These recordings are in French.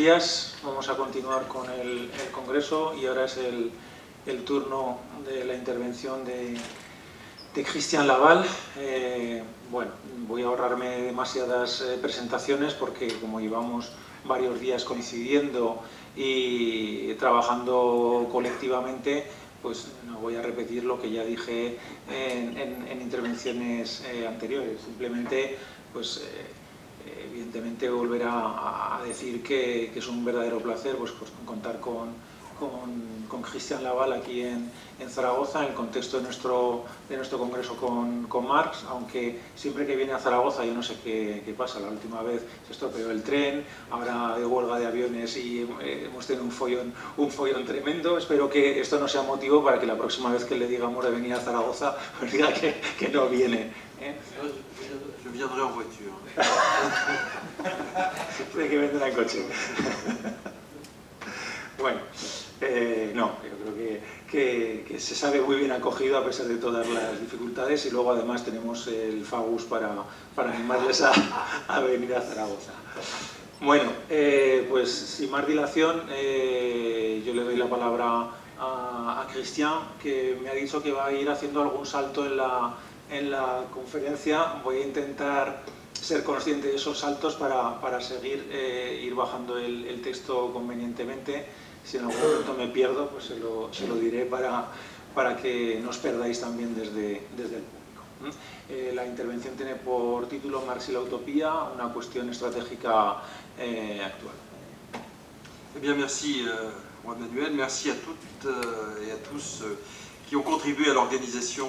Días. Vamos a continuar con el, el Congreso y ahora es el, el, turno de la intervención de, de Cristian Laval. Eh, bueno, voy a ahorrarme demasiadas eh, presentaciones porque como llevamos varios días coincidiendo y trabajando colectivamente, pues no voy a repetir lo que ya dije en, en, en intervenciones eh, anteriores. Simplemente, pues eh, evidentemente volver a, decir que, es un verdadero placer pues, pues contar con, con, con Cristian Laval aquí en, en, Zaragoza, en el contexto de nuestro, de nuestro congreso con, con, Marx, aunque siempre que viene a Zaragoza yo no sé qué, qué, pasa, la última vez se estropeó el tren, ahora hay huelga de aviones y eh, hemos tenido un follón, un follón tremendo, espero que esto no sea motivo para que la próxima vez que le digamos de venir a Zaragoza, pues diga que no viene. Je viendrai en voiture. Tiene que en coche. bueno, eh, no, yo creo que, que, que, se sabe muy bien acogido a pesar de todas las dificultades y luego además tenemos el FAGUS para, para animarles a, a venir a Zaragoza. Bueno, eh, pues sin más dilación, eh, yo le doy la palabra a, a Cristian, que me ha dicho que va a ir haciendo algún salto en la, en la conferencia. Voy a intentar ser consciente de esos saltos para, para seguir, eh, ir bajando el, el, texto convenientemente. Si en algún momento me pierdo, pues se lo, se lo diré para, para que no os perdáis también desde, desde el público. Eh, la intervención tiene por título Marx y la utopía, una cuestión estratégica eh, actual. Eh bien, merci euh, Juan Manuel, merci à toutes euh, et à tous euh, qui ont contribué à l'organisation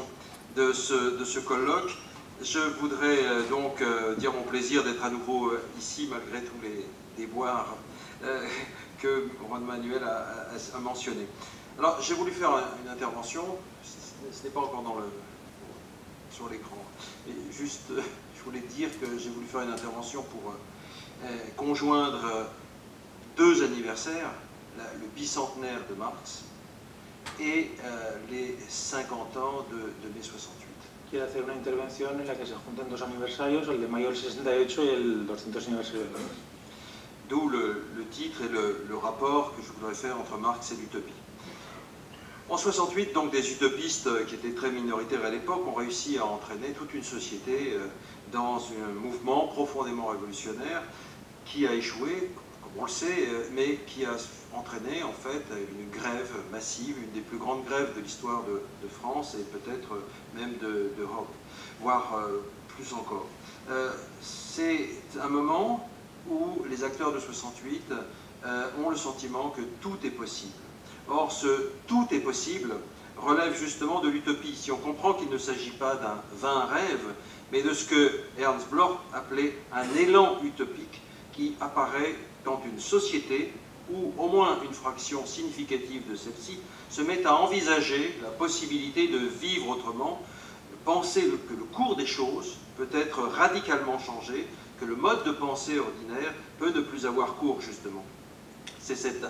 de ce, colloque. Je voudrais euh, donc euh, dire mon plaisir d'être à nouveau euh, ici malgré tous les déboires que Juan Manuel a, a, a mentionné. Alors j'ai voulu faire une intervention, ce n'est pas encore dans le, sur l'écran, mais juste je voulais dire que j'ai voulu faire une intervention pour conjoindre deux anniversaires, le bicentenaire de Marx et euh, les 50 ans de, de mai 68. Quiere hacer una intervención en la que se juntan dos aniversarios, el de mayo del 68 y el 200 aniversario de Marx. D'où le, le, titre et le, le, rapport que je voudrais faire entre Marx et l'utopie. En 68, donc, des utopistes qui étaient très minoritaires à l'époque ont réussi à entraîner toute une société euh, dans un mouvement profondément révolutionnaire qui a échoué, on le sait, euh, mais qui a entraîné en fait une grève massive, une des plus grandes grèves de l'histoire de, France et peut-être même d'Europe, de, voire euh, plus encore. Euh, C'est un moment où les acteurs de 68 euh, ont le sentiment que tout est possible. Or, ce tout est possible relève justement de l'utopie. Si on comprend qu'il ne s'agit pas d'un vain rêve, mais de ce que Ernst Bloch appelait un élan utopique qui apparaît quand une société ou au moins une fraction significative de celle-ci, se met à envisager la possibilité de vivre autrement, penser que le cours des choses peut être radicalement changé, que le mode de pensée ordinaire peut ne plus avoir cours, justement. C'est cet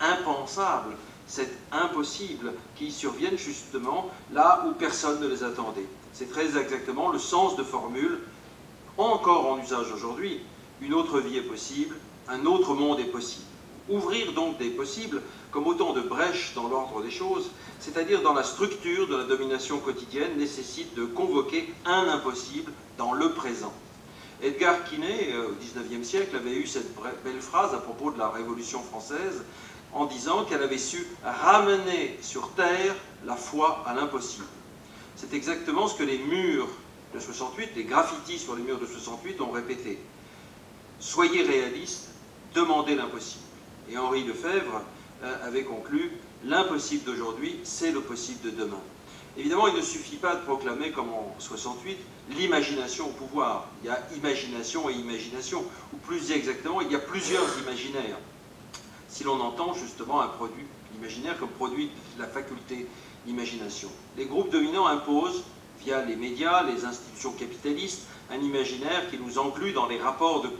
impensable, cet impossible qui surviennent justement là où personne ne les attendait. C'est très exactement le sens de formules encore en usage aujourd'hui. Une autre vie est possible, un autre monde est possible. Ouvrir donc des possibles comme autant de brèches dans l'ordre des choses, c'est-à-dire dans la structure de la domination quotidienne, nécessite de convoquer un impossible dans le présent. Edgar Quinet, euh, au XIXe siècle, avait eu cette belle phrase à propos de la Révolution française en disant qu'elle avait su ramener sur terre la foi à l'impossible. C'est exactement ce que les murs de 68, les graffitis sur les murs de 68 ont répété. Soyez réalistes, demandez l'impossible. Et Henri Lefebvre euh, avait conclu l'impossible d'aujourd'hui, c'est le possible de demain. Évidemment, il ne suffit pas de proclamer, comme en 68, l'imagination au pouvoir. Il y a imagination et imagination, ou plus exactement, il y a plusieurs imaginaires. Si l'on entend justement un produit imaginaire comme produit de la faculté d'imagination. Les groupes dominants imposent, via les médias, les institutions capitalistes, un imaginaire qui nous englut dans les rapports de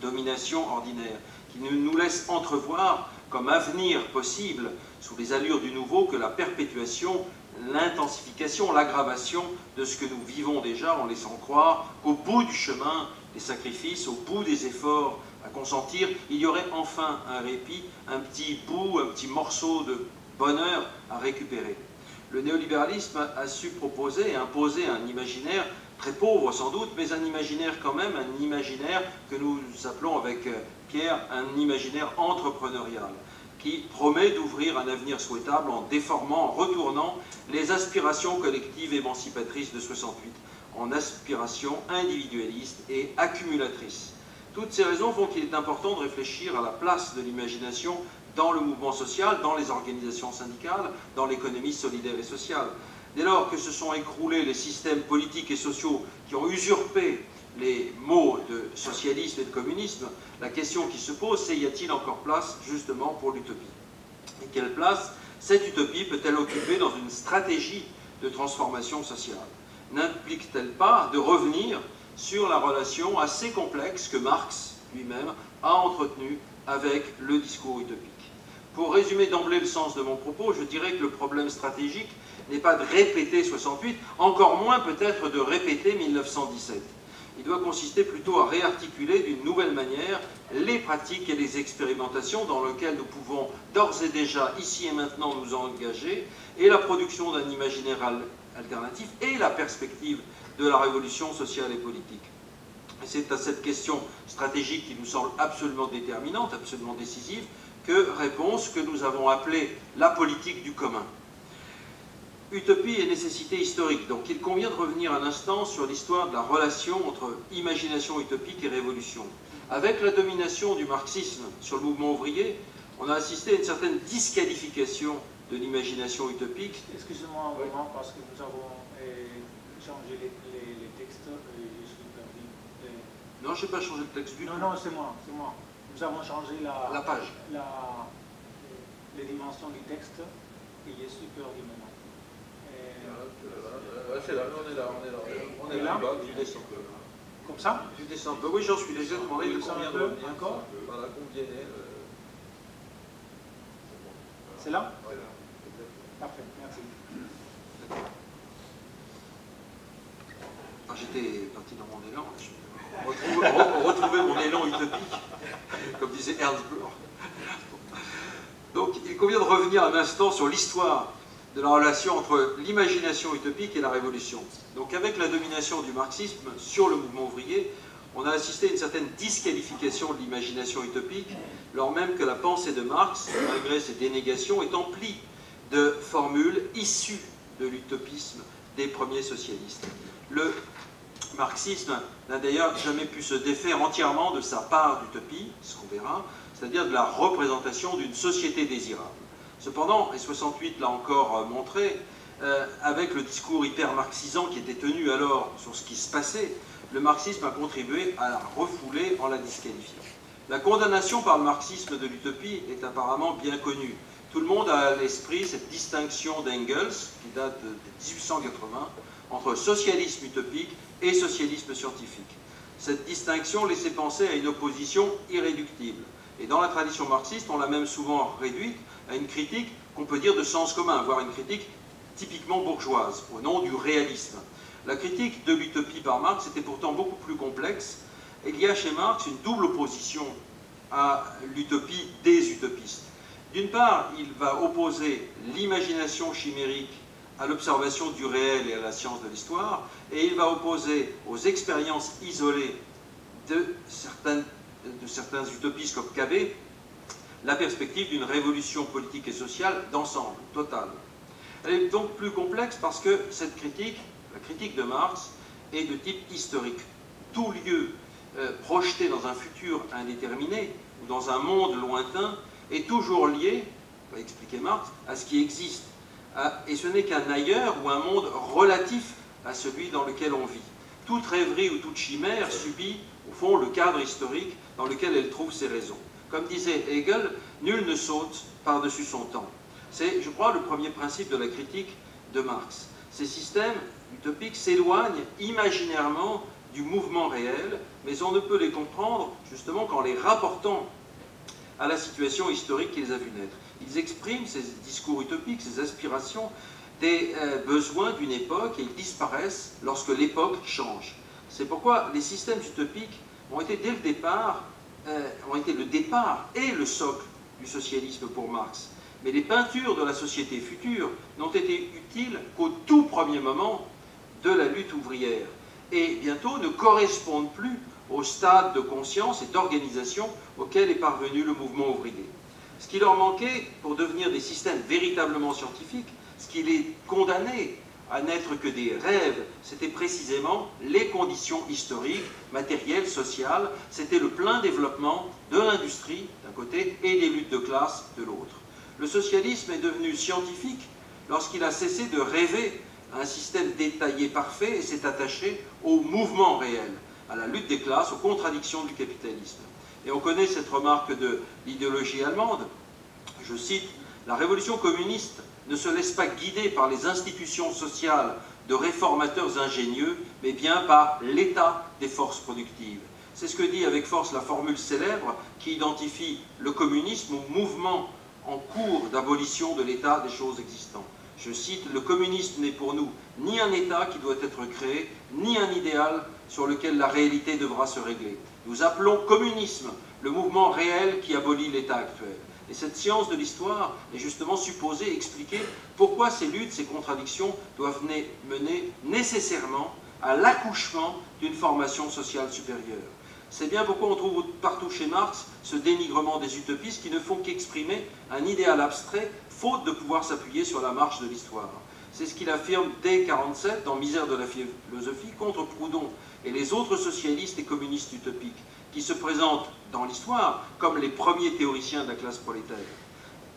domination ordinaire qui nous laisse entrevoir comme avenir possible, sous les allures du nouveau, que la perpétuation, l'intensification, l'aggravation de ce que nous vivons déjà en laissant croire qu'au bout du chemin des sacrifices, au bout des efforts à consentir, il y aurait enfin un répit, un petit bout, un petit morceau de bonheur à récupérer. Le néolibéralisme a su proposer et imposer un imaginaire très pauvre sans doute, mais un imaginaire quand même, un imaginaire que nous appelons avec un imaginaire entrepreneurial, qui promet d'ouvrir un avenir souhaitable en déformant, en retournant les aspirations collectives émancipatrices de 68 en aspirations individualistes et accumulatrices. Toutes ces raisons font qu'il est important de réfléchir à la place de l'imagination dans le mouvement social, dans les organisations syndicales, dans l'économie solidaire et sociale. Dès lors que se sont écroulés les systèmes politiques et sociaux qui ont usurpé les mots de socialisme et de communisme, la question qui se pose, c'est y a-t-il encore place justement pour l'utopie? Et quelle place cette utopie peut-elle occuper dans une stratégie de transformation sociale? N'implique-t-elle pas de revenir sur la relation assez complexe que Marx lui-même a entretenue avec le discours utopique? Pour résumer d'emblée le sens de mon propos, je dirais que le problème stratégique n'est pas de répéter 68, encore moins peut-être de répéter 1917. Il doit consister plutôt à réarticuler d'une nouvelle manière les pratiques et les expérimentations dans lesquelles nous pouvons d'ores et déjà, ici et maintenant, nous engager, et la production d'un imaginaire alternatif et la perspective de la révolution sociale et politique. C'est à cette question stratégique qui nous semble absolument déterminante, absolument décisive, que répond ce que nous avons appelé la politique du commun utopie et nécessité historique. Donc il convient de revenir un instant sur l'histoire de la relation entre imagination utopique et révolution. Avec la domination du marxisme sur le mouvement ouvrier, on a assisté à une certaine disqualification de l'imagination utopique. Excusez-moi un moment, parce que nous avons eh, changé les, textes et je suis perdu. Non, je n'ai pas changé le texte du non, tout. Non, c'est moi, c'est moi. Nous avons changé la, la page. La, les dimensions du texte et je suis perdu maintenant c'est là, on est là, on est là. On est là, tu descends un peu. Comme ça Tu descends un peu. Oui, j'en suis déjà demandé de combien de encore Voilà, combien C'est là Parfait, merci. J'étais parti dans mon élan, je retrouver, mon élan utopique, comme disait Ernst Bloch. Donc, il convient de revenir un instant sur l'histoire de la relation entre l'imagination utopique et la révolution. Donc avec la domination du marxisme sur le mouvement ouvrier, on a assisté à une certaine disqualification de l'imagination utopique, lors même que la pensée de Marx, malgré ses dénégations, est emplie de formules issues de l'utopisme des premiers socialistes. Le marxisme n'a d'ailleurs jamais pu se défaire entièrement de sa part d'utopie, ce qu'on verra, c'est-à-dire de la représentation d'une société désirable. Cependant, et 68 l'a encore euh, montré, euh, avec le discours hyper marxisant qui était tenu alors sur ce qui se passait, le marxisme a contribué à la refouler en la disqualifiant. La condamnation par le marxisme de l'utopie est apparemment bien connue. Tout le monde a à l'esprit cette distinction d'Engels, qui date de 1880, entre socialisme utopique et socialisme scientifique. Cette distinction laissait penser à une opposition irréductible. Et dans la tradition marxiste, on l'a même souvent réduite à une critique qu'on peut dire de sens commun, voire une critique typiquement bourgeoise, au nom du réalisme. La critique de l'utopie par Marx était pourtant beaucoup plus complexe. Il y a chez Marx une double opposition à l'utopie des utopistes. D'une part, il va opposer l'imagination chimérique à l'observation du réel et à la science de l'histoire, et il va opposer aux expériences isolées de, de certains utopistes comme Cabet la perspective d'une révolution politique et sociale d'ensemble, totale. Elle est donc plus complexe parce que cette critique, la critique de Marx, est de type historique. Tout lieu euh, projeté dans un futur indéterminé ou dans un monde lointain est toujours lié, va expliquer Marx, à ce qui existe. et ce n'est qu'un ailleurs ou un monde relatif à celui dans lequel on vit. Toute rêverie ou toute chimère subit, au fond, le cadre historique dans lequel elle trouve ses raisons. Comme disait Hegel, nul ne saute par-dessus son temps. C'est, je crois, le premier principe de la critique de Marx. Ces systèmes utopiques s'éloignent imaginairement du mouvement réel, mais on ne peut les comprendre justement qu'en les rapportant à la situation historique qu'ils a vu naître. Ils expriment ces discours utopiques, ces aspirations, des euh, besoins d'une époque et ils disparaissent lorsque l'époque change. C'est pourquoi les systèmes utopiques ont été dès le départ euh, ont été le départ et le socle du socialisme pour Marx. Mais les peintures de la société future n'ont été utiles qu'au tout premier moment de la lutte ouvrière et bientôt ne correspondent plus au stade de conscience et d'organisation auquel est parvenu le mouvement ouvrier. Ce qui leur manquait pour devenir des systèmes véritablement scientifiques, ce qui les condamnait à n'être que des rêves, c'était précisément les conditions historiques, matérielles, sociales, c'était le plein développement de l'industrie d'un côté et des luttes de classe de l'autre. Le socialisme est devenu scientifique lorsqu'il a cessé de rêver un système détaillé parfait et s'est attaché au mouvement réel, à la lutte des classes, aux contradictions du capitalisme. Et on connaît cette remarque de l'idéologie allemande. Je cite, La révolution communiste ne se laisse pas guider par les institutions sociales de réformateurs ingénieux, mais bien par l'état des forces productives. C'est ce que dit avec force la formule célèbre qui identifie le communisme au mouvement en cours d'abolition de l'état des choses existantes. Je cite, Le communisme n'est pour nous ni un État qui doit être créé, ni un idéal sur lequel la réalité devra se régler. Nous appelons communisme le mouvement réel qui abolit l'État actuel. Et cette science de l'histoire est justement supposée expliquer pourquoi ces luttes, ces contradictions doivent mener nécessairement à l'accouchement d'une formation sociale supérieure. C'est bien pourquoi on trouve partout chez Marx ce dénigrement des utopistes qui ne font qu'exprimer un idéal abstrait, faute de pouvoir s'appuyer sur la marche de l'histoire. C'est ce qu'il affirme dès 1947 dans Misère de la philosophie contre Proudhon et les autres socialistes et communistes utopiques, qui se présentent dans l'histoire comme les premiers théoriciens de la classe prolétaire.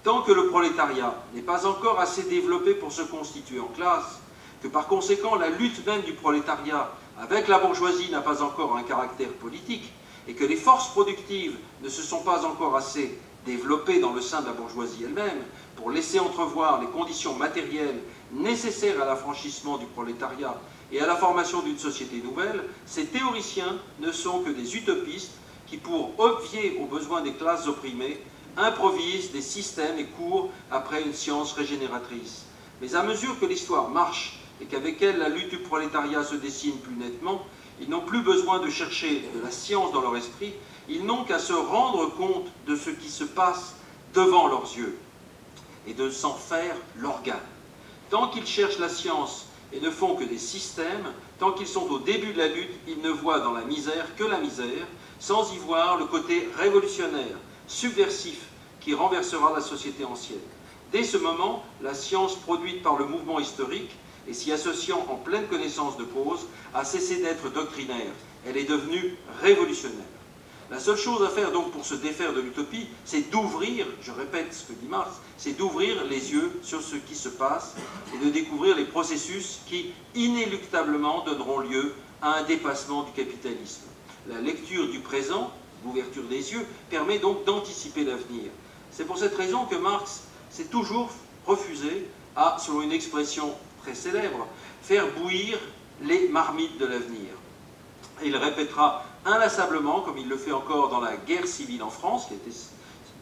Tant que le prolétariat n'est pas encore assez développé pour se constituer en classe, que par conséquent la lutte même du prolétariat avec la bourgeoisie n'a pas encore un caractère politique, et que les forces productives ne se sont pas encore assez développées dans le sein de la bourgeoisie elle-même pour laisser entrevoir les conditions matérielles nécessaires à l'affranchissement du prolétariat et à la formation d'une société nouvelle, ces théoriciens ne sont que des utopistes qui, pour obvier aux besoins des classes opprimées, improvisent des systèmes et courent après une science régénératrice. Mais à mesure que l'histoire marche et qu'avec elle la lutte du prolétariat se dessine plus nettement, ils n'ont plus besoin de chercher de la science dans leur esprit, ils n'ont qu'à se rendre compte de ce qui se passe devant leurs yeux et de s'en faire l'organe. Tant qu'ils cherchent la science et ne font que des systèmes, tant qu'ils sont au début de la lutte, ils ne voient dans la misère que la misère, sans y voir le côté révolutionnaire, subversif, qui renversera la société ancienne. Dès ce moment, la science produite par le mouvement historique et s'y associant en pleine connaissance de cause, a cessé d'être doctrinaire. Elle est devenue révolutionnaire. La seule chose à faire donc pour se défaire de l'utopie, c'est d'ouvrir, je répète ce que dit Marx, c'est d'ouvrir les yeux sur ce qui se passe et de découvrir les processus qui inéluctablement donneront lieu à un dépassement du capitalisme. La lecture du présent, l'ouverture des yeux, permet donc d'anticiper l'avenir. C'est pour cette raison que Marx s'est toujours refusé à, selon une expression très célèbre, faire bouillir les marmites de l'avenir. Il répétera inlassablement, comme il le fait encore dans la guerre civile en France, qui était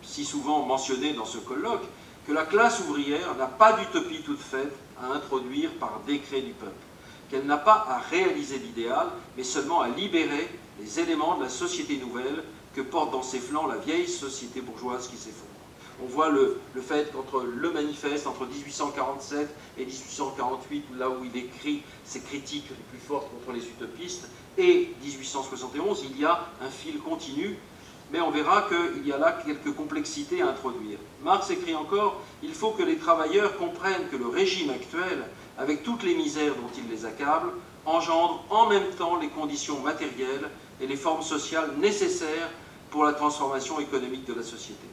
si souvent mentionnée dans ce colloque, que la classe ouvrière n'a pas d'utopie toute faite à introduire par décret du peuple, qu'elle n'a pas à réaliser l'idéal, mais seulement à libérer les éléments de la société nouvelle que porte dans ses flancs la vieille société bourgeoise qui s'effondre. On voit le, fait qu'entre le manifeste, entre 1847 et 1848, là où il écrit ses critiques les plus fortes contre les utopistes, et 1871, il y a un fil continu, mais on verra qu'il y a là quelques complexités à introduire. Marx écrit encore, il faut que les travailleurs comprennent que le régime actuel, avec toutes les misères dont il les accable, engendre en même temps les conditions matérielles et les formes sociales nécessaires pour la transformation économique de la société.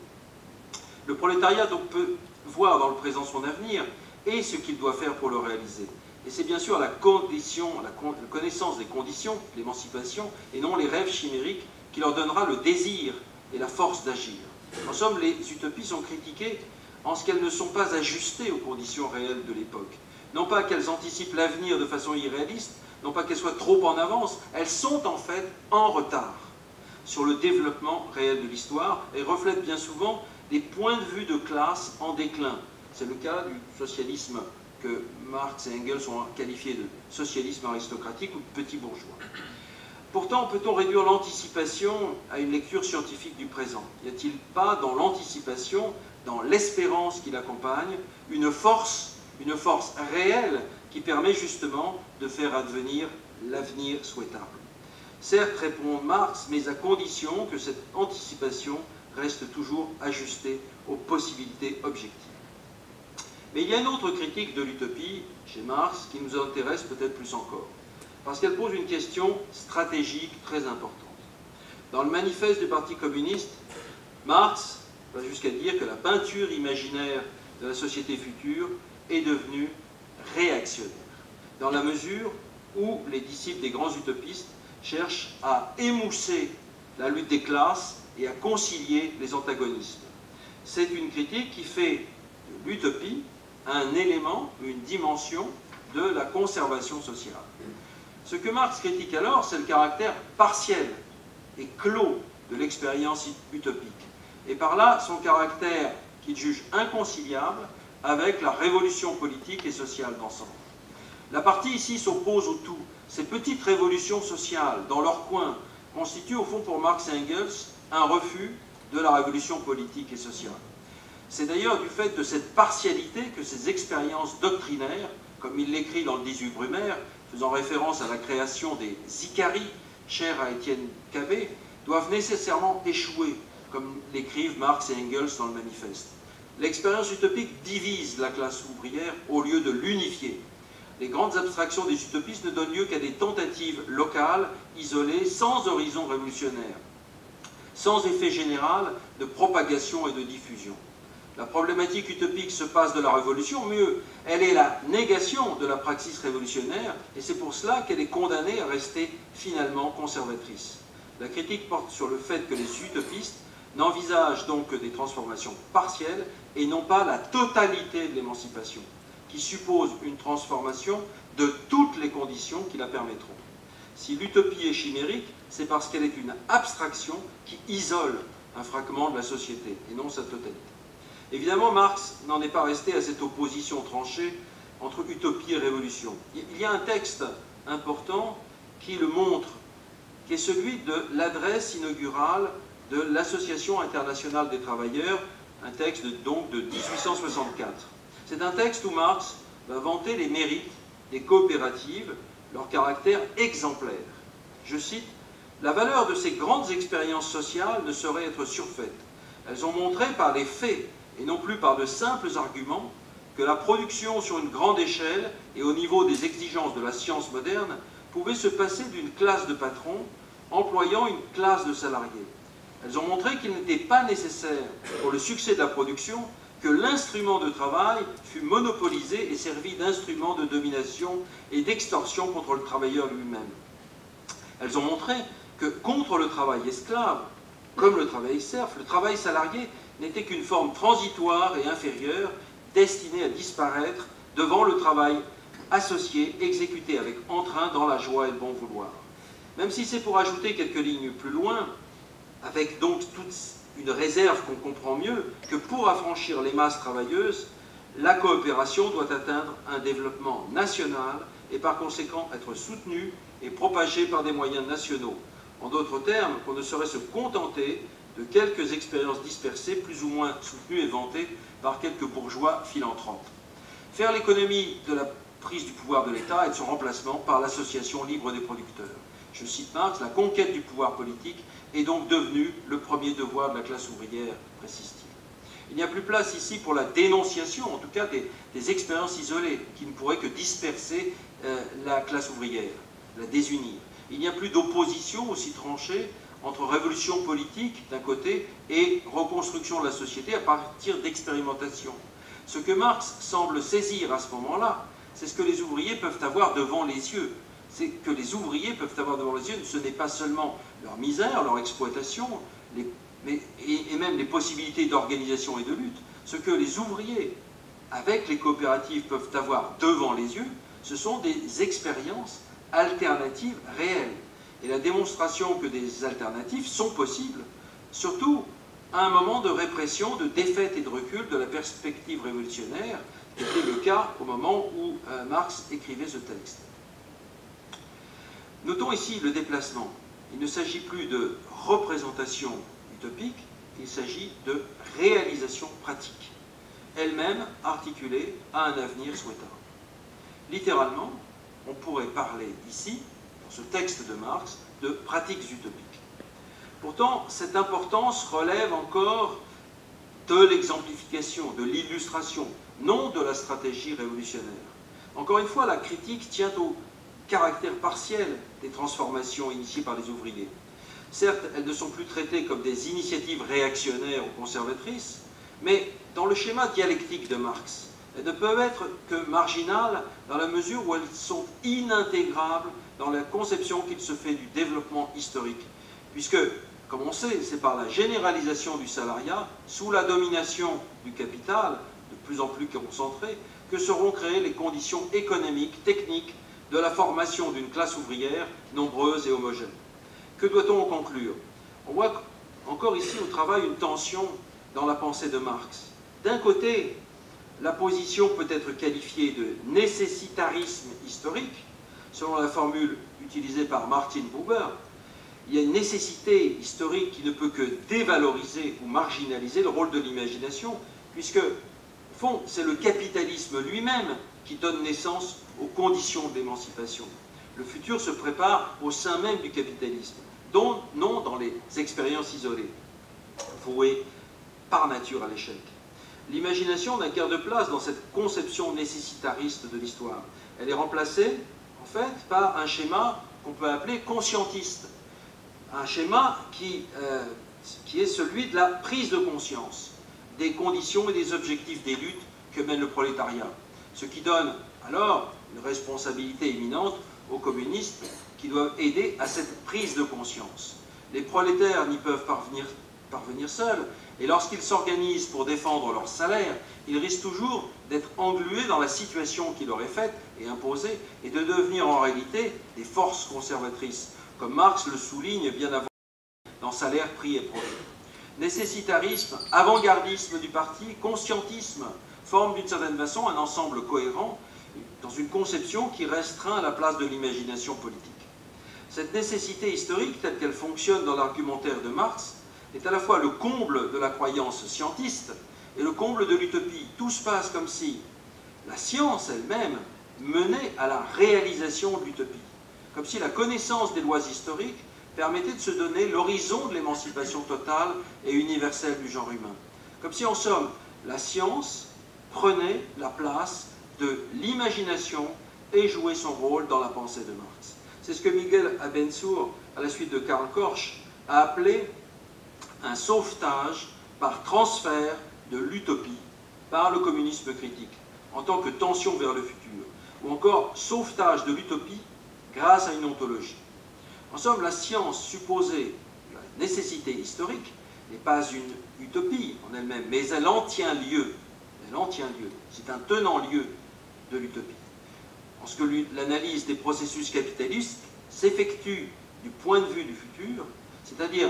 Le prolétariat donc peut voir dans le présent son avenir et ce qu'il doit faire pour le réaliser. Et c'est bien sûr la, connaissance des conditions, l'émancipation, et non les rêves chimériques, qui leur donnera le désir et la force d'agir. En somme, les utopies sont critiquées en ce qu'elles ne sont pas ajustées aux conditions réelles de l'époque. Non pas qu'elles anticipent l'avenir de façon irréaliste, non pas qu'elles soient trop en avance, elles sont en fait en retard sur le développement réel de l'histoire et reflètent bien souvent des points de vue de classe en déclin. C'est le cas du socialisme que Marx et Engels ont qualifié de socialisme aristocratique ou de petit bourgeois. Pourtant, peut-on réduire l'anticipation à une lecture scientifique du présent? Y a-t-il pas dans l'anticipation, dans l'espérance qui l'accompagne, une force, une force réelle qui permet justement de faire advenir l'avenir souhaitable? Certes, répond Marx, mais à condition que cette anticipation reste toujours ajustée aux possibilités objectives. Mais il y a une autre critique de l'utopie chez Marx qui nous intéresse peut-être plus encore, parce qu'elle pose une question stratégique très importante. Dans le manifeste du Parti communiste, Marx va jusqu'à dire que la peinture imaginaire de la société future est devenue réactionnaire, dans la mesure où les disciples des grands utopistes cherchent à émousser la lutte des classes et à concilier les antagonismes. C'est une critique qui fait de l'utopie un élément, une dimension de la conservation sociale. Ce que Marx critique alors, c'est le caractère partiel et clos de l'expérience utopique, et par là son caractère qu'il juge inconciliable avec la révolution politique et sociale d'ensemble. La partie ici s'oppose au tout. Ces petites révolutions sociales, dans leur coin, constituent au fond pour Marx et Engels un refus de la révolution politique et sociale. C'est d'ailleurs du fait de cette partialité que ces expériences doctrinaires, comme il l'écrit dans le 18 Brumaire, faisant référence à la création des Icaries, chers à Étienne Cabet, doivent nécessairement échouer, comme l'écrivent Marx et Engels dans le manifeste. L'expérience utopique divise la classe ouvrière au lieu de l'unifier. Les grandes abstractions des utopistes ne donnent lieu qu'à des tentatives locales, isolées, sans horizon révolutionnaire, sans effet général de propagation et de diffusion. La problématique utopique se passe de la révolution, mieux, elle est la négation de la praxis révolutionnaire, et c'est pour cela qu'elle est condamnée à rester finalement conservatrice. La critique porte sur le fait que les utopistes n'envisagent donc que des transformations partielles et non pas la totalité de l'émancipation, qui suppose une transformation de toutes les conditions qui la permettront. Si l'utopie est chimérique, c'est parce qu'elle est une abstraction qui isole un fragment de la société et non sa totalité. Évidemment, Marx n'en est pas resté à cette opposition tranchée entre utopie et révolution. Il y a un texte important qui le montre, qui est celui de l'adresse inaugurale de l'Association internationale des travailleurs, un texte donc de 1864. C'est un texte où Marx va vanter les mérites des coopératives, leur caractère exemplaire. Je cite, La valeur de ces grandes expériences sociales ne saurait être surfaite. Elles ont montré par les faits et non plus par de simples arguments, que la production sur une grande échelle et au niveau des exigences de la science moderne pouvait se passer d'une classe de patrons employant une classe de salariés. Elles ont montré qu'il n'était pas nécessaire pour le succès de la production que l'instrument de travail fût monopolisé et servi d'instrument de domination et d'extorsion contre le travailleur lui-même. Elles ont montré que contre le travail esclave, comme le travail serf, le travail salarié n'était qu'une forme transitoire et inférieure destinée à disparaître devant le travail associé, exécuté avec entrain dans la joie et le bon vouloir. Même si c'est pour ajouter quelques lignes plus loin, avec donc toute une réserve qu'on comprend mieux, que pour affranchir les masses travailleuses, la coopération doit atteindre un développement national et par conséquent être soutenue et propagée par des moyens nationaux. En d'autres termes, qu'on ne saurait se contenter de quelques expériences dispersées, plus ou moins soutenues et vantées par quelques bourgeois philanthropes. Faire l'économie de la prise du pouvoir de l'État et de son remplacement par l'association libre des producteurs. Je cite Marx, la conquête du pouvoir politique est donc devenue le premier devoir de la classe ouvrière, précise-t-il. Il n'y a plus place ici pour la dénonciation, en tout cas des, expériences isolées, qui ne pourraient que disperser euh, la classe ouvrière, la désunir. Il n'y a plus d'opposition aussi tranchée entre révolution politique d'un côté et reconstruction de la société à partir d'expérimentation. Ce que Marx semble saisir à ce moment-là, c'est ce que les ouvriers peuvent avoir devant les yeux. C'est que les ouvriers peuvent avoir devant les yeux, ce n'est pas seulement leur misère, leur exploitation, et, même les possibilités d'organisation et de lutte. Ce que les ouvriers, avec les coopératives, peuvent avoir devant les yeux, ce sont des expériences alternatives réelles et la démonstration que des alternatives sont possibles, surtout à un moment de répression, de défaite et de recul de la perspective révolutionnaire, qui était le cas au moment où euh, Marx écrivait ce texte. Notons ici le déplacement. Il ne s'agit plus de représentation utopique, il s'agit de réalisation pratique, elle-même articulée à un avenir souhaitable. Littéralement, on pourrait parler ici, ce texte de Marx, de pratiques utopiques. Pourtant, cette importance relève encore de l'exemplification, de l'illustration, non de la stratégie révolutionnaire. Encore une fois, la critique tient au caractère partiel des transformations initiées par les ouvriers. Certes, elles ne sont plus traitées comme des initiatives réactionnaires ou conservatrices, mais dans le schéma dialectique de Marx, elles ne peuvent être que marginales dans la mesure où elles sont inintégrables dans la conception qu'il se fait du développement historique. Puisque, comme on sait, c'est par la généralisation du salariat, sous la domination du capital, de plus en plus concentré, que seront créées les conditions économiques, techniques, de la formation d'une classe ouvrière nombreuse et homogène. Que doit-on en conclure? On voit encore ici au travail une tension dans la pensée de Marx. D'un côté, la position peut être qualifiée de nécessitarisme historique, selon la formule utilisée par Martin Buber. Il y a une nécessité historique qui ne peut que dévaloriser ou marginaliser le rôle de l'imagination, puisque, au fond, c'est le capitalisme lui-même qui donne naissance aux conditions de l'émancipation. Le futur se prépare au sein même du capitalisme dont, non dans les expériences isolées, vouées par nature à l'échec. L'imagination n'a guère de place dans cette conception nécessitariste de l'histoire. Elle est remplacée, fait, par un schéma qu'on peut appeler conscientiste. Un schéma qui, euh, qui est celui de la prise de conscience des conditions et des objectifs des luttes que mène le prolétariat. Ce qui donne alors une responsabilité éminente aux communistes qui doivent aider à cette prise de conscience. Les prolétaires n'y peuvent parvenir, parvenir seuls, et lorsqu'ils s'organisent pour défendre leur salaire, ils risquent toujours d'être englués dans la situation qui leur est faite et imposée, et de devenir en réalité des forces conservatrices, comme Marx le souligne bien avant dans Salaire, Prix et Profit. Nécessitarisme, avant-gardisme du parti, conscientisme forment d'une certaine façon un ensemble cohérent dans une conception qui restreint la place de l'imagination politique. Cette nécessité historique, telle qu'elle fonctionne dans l'argumentaire de Marx, est à la fois le comble de la croyance scientiste et le comble de l'utopie. Tout se passe comme si la science elle-même menait à la réalisation de l'utopie, comme si la connaissance des lois historiques permettait de se donner l'horizon de l'émancipation totale et universelle du genre humain. Comme si, en somme, la science prenait la place de l'imagination et jouait son rôle dans la pensée de Marx. C'est ce que Miguel Abensour, à la suite de Karl Korsch, a appelé un sauvetage par transfert de l'utopie par le communisme critique, en tant que tension vers le futur, ou encore sauvetage de l'utopie grâce à une ontologie. En somme, la science supposée, la nécessité historique, n'est pas une utopie en elle-même, mais elle en tient lieu. Elle en tient lieu. C'est un tenant-lieu de l'utopie en que l'analyse des processus capitalistes s'effectue du point de vue du futur, c'est-à-dire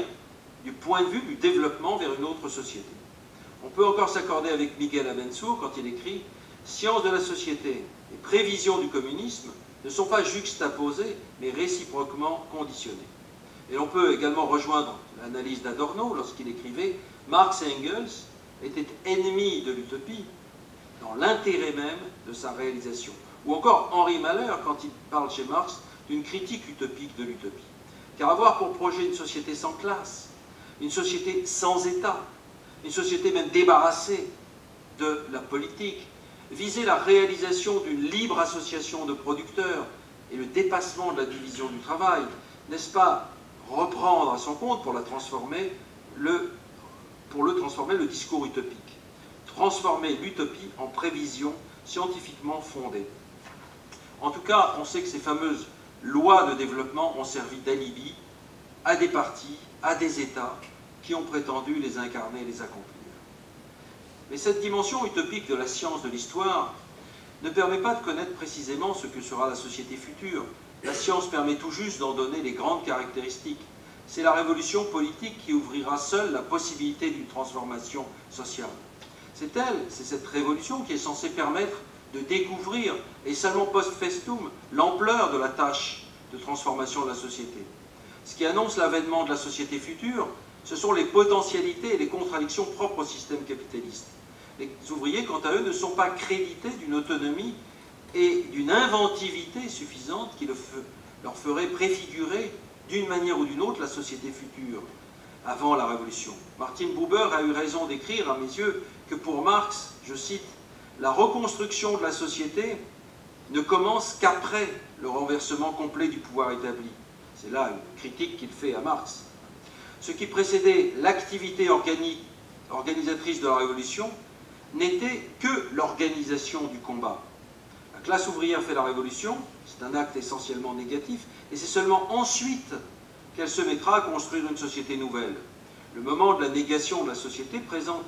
du point de vue du développement vers une autre société. On peut encore s'accorder avec Miguel Abensour quand il écrit « Science de la société et prévision du communisme ne sont pas juxtaposées, mais réciproquement conditionnées. » Et on peut également rejoindre l'analyse d'Adorno lorsqu'il écrivait « Marx et Engels étaient ennemis de l'utopie dans l'intérêt même de sa réalisation. » Ou encore Henri Malheur, quand il parle chez Marx d'une critique utopique de l'utopie. Car avoir pour projet une société sans classe, une société sans État, une société même débarrassée de la politique, viser la réalisation d'une libre association de producteurs et le dépassement de la division du travail, n'est-ce pas reprendre à son compte pour la transformer le, pour le transformer le discours utopique, transformer l'utopie en prévision scientifiquement fondée. En tout cas, on sait que ces fameuses lois de développement ont servi d'alibi à des partis, à des États qui ont prétendu les incarner et les accomplir. Mais cette dimension utopique de la science de l'histoire ne permet pas de connaître précisément ce que sera la société future. La science permet tout juste d'en donner les grandes caractéristiques. C'est la révolution politique qui ouvrira seule la possibilité d'une transformation sociale. C'est elle, c'est cette révolution qui est censée permettre de découvrir, et seulement post festum, l'ampleur de la tâche de transformation de la société. Ce qui annonce l'avènement de la société future, ce sont les potentialités et les contradictions propres au système capitaliste. Les ouvriers, quant à eux, ne sont pas crédités d'une autonomie et d'une inventivité suffisante qui leur ferait préfigurer d'une manière ou d'une autre la société future avant la Révolution. Martin Buber a eu raison d'écrire, à mes yeux, que pour Marx, je cite, la reconstruction de la société ne commence qu'après le renversement complet du pouvoir établi. C'est là une critique qu'il fait à Marx. Ce qui précédait l'activité organisatrice de la Révolution n'était que l'organisation du combat. La classe ouvrière fait la Révolution, c'est un acte essentiellement négatif, et c'est seulement ensuite qu'elle se mettra à construire une société nouvelle. Le moment de la négation de la société présente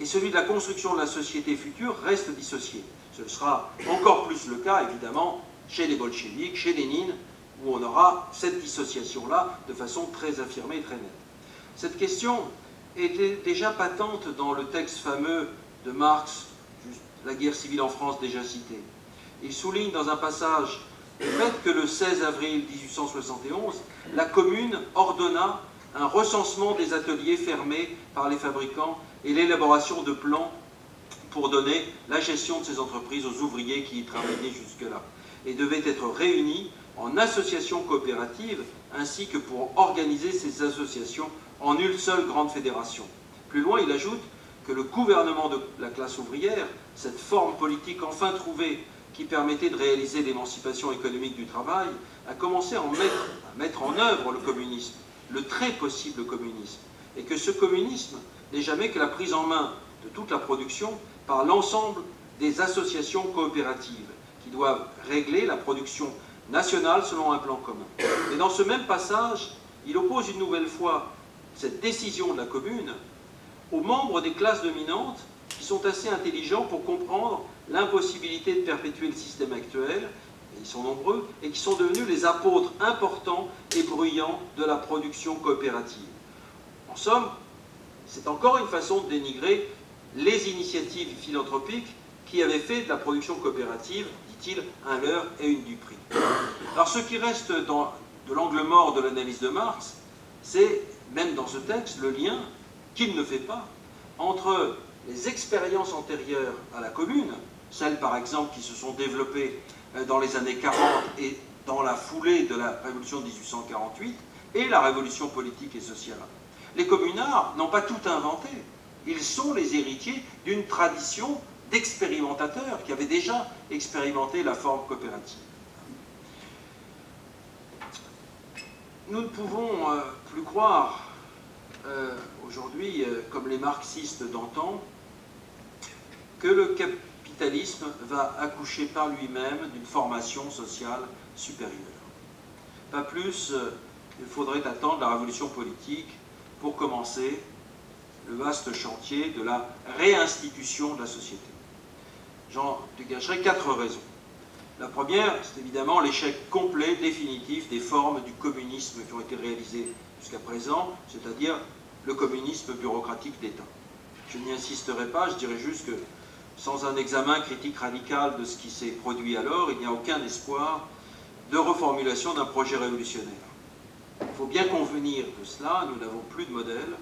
et celui de la construction de la société future reste dissocié. Ce sera encore plus le cas, évidemment, chez les bolcheviks, chez Lénine, où on aura cette dissociation-là de façon très affirmée et très nette. Cette question était déjà patente dans le texte fameux de Marx, La guerre civile en France déjà cité. Il souligne dans un passage le fait que le 16 avril 1871, la commune ordonna un recensement des ateliers fermés par les fabricants et l'élaboration de plans pour donner la gestion de ces entreprises aux ouvriers qui y travaillaient jusque-là, et devaient être réunis en associations coopératives, ainsi que pour organiser ces associations en une seule grande fédération. Plus loin, il ajoute que le gouvernement de la classe ouvrière, cette forme politique enfin trouvée qui permettait de réaliser l'émancipation économique du travail, a commencé à, mettre, à mettre en œuvre le communisme, le très possible communisme, et que ce communisme n'est jamais que la prise en main de toute la production par l'ensemble des associations coopératives qui doivent régler la production nationale selon un plan commun. Et dans ce même passage, il oppose une nouvelle fois cette décision de la commune aux membres des classes dominantes qui sont assez intelligents pour comprendre l'impossibilité de perpétuer le système actuel, et ils sont nombreux, et qui sont devenus les apôtres importants et bruyants de la production coopérative. En somme, c'est encore une façon de dénigrer les initiatives philanthropiques qui avaient fait de la production coopérative, un leurre et une duperie. Alors ce qui reste de l'angle mort de l'analyse de Marx, c'est, même dans ce texte, le lien qu'il ne fait pas entre les expériences antérieures à la commune, celles par exemple qui se sont développées euh, dans les années 40 et dans la foulée de la révolution de 1848, et la révolution politique et sociale. Les communards n'ont pas tout inventé. Ils sont les héritiers d'une tradition d'expérimentateurs qui avaient déjà expérimenté la forme coopérative. Nous ne pouvons euh, plus croire euh, aujourd'hui, euh, comme les marxistes d'antan, que le capitalisme va accoucher par lui-même d'une formation sociale supérieure. Pas plus, il faudrait attendre la révolution politique pour commencer le vaste chantier de la réinstitution de la société. J'en dégagerai quatre raisons. La première, c'est évidemment l'échec complet, définitif des formes du communisme qui ont été réalisées jusqu'à présent, c'est-à-dire le communisme bureaucratique d'État. Je n'y insisterai pas, je dirais juste que sans un examen critique radical de ce qui s'est produit alors, il n'y a aucun espoir de reformulation d'un projet révolutionnaire. Il faut bien convenir de cela, nous n'avons plus de modèle,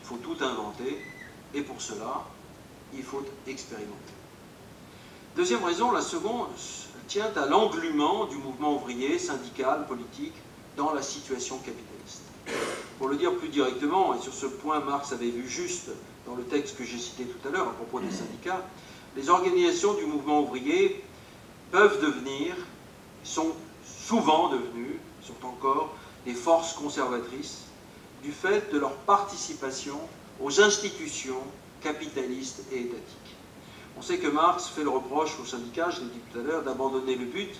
il faut tout inventer, et pour cela, il faut expérimenter. Deuxième raison, la seconde, tient à l'englument du mouvement ouvrier, syndical, politique, dans la situation capitaliste. Pour le dire plus directement, et sur ce point Marx avait vu juste dans le texte que j'ai cité tout à l'heure à propos des syndicats, les organisations du mouvement ouvrier peuvent devenir, sont souvent devenues, sont encore des forces conservatrices du fait de leur participation aux institutions capitalistes et étatiques. On sait que Marx fait le reproche aux syndicats, je l'ai dit tout à l'heure, d'abandonner le but,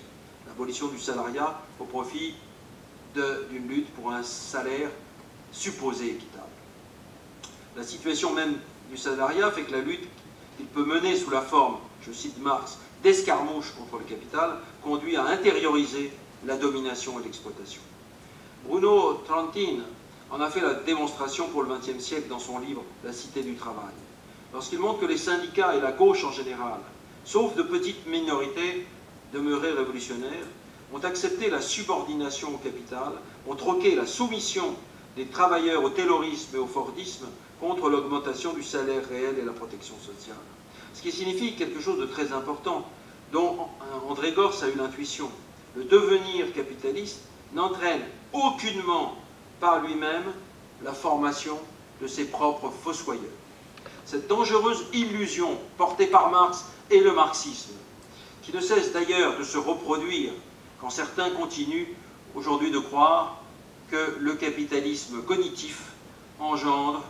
l'abolition du salariat, au profit d'une lutte pour un salaire supposé équitable. La situation même du salariat fait que la lutte qu'il peut mener sous la forme, je cite Marx, d'escarmouche contre le capital, conduit à intérioriser la domination et l'exploitation. Bruno Trentin en a fait la démonstration pour le XXe siècle dans son livre La Cité du Travail lorsqu'il montre que les syndicats et la gauche en général, sauf de petites minorités demeurées révolutionnaires, ont accepté la subordination au capital, ont troqué la soumission des travailleurs au taylorisme et au fordisme contre l'augmentation du salaire réel et la protection sociale. Ce qui signifie quelque chose de très important, dont André Gors a eu l'intuition. Le devenir capitaliste n'entraîne aucunement par lui-même la formation de ses propres fossoyeurs. Cette dangereuse illusion portée par Marx et le marxisme, qui ne cesse d'ailleurs de se reproduire quand certains continuent aujourd'hui de croire que le capitalisme cognitif engendre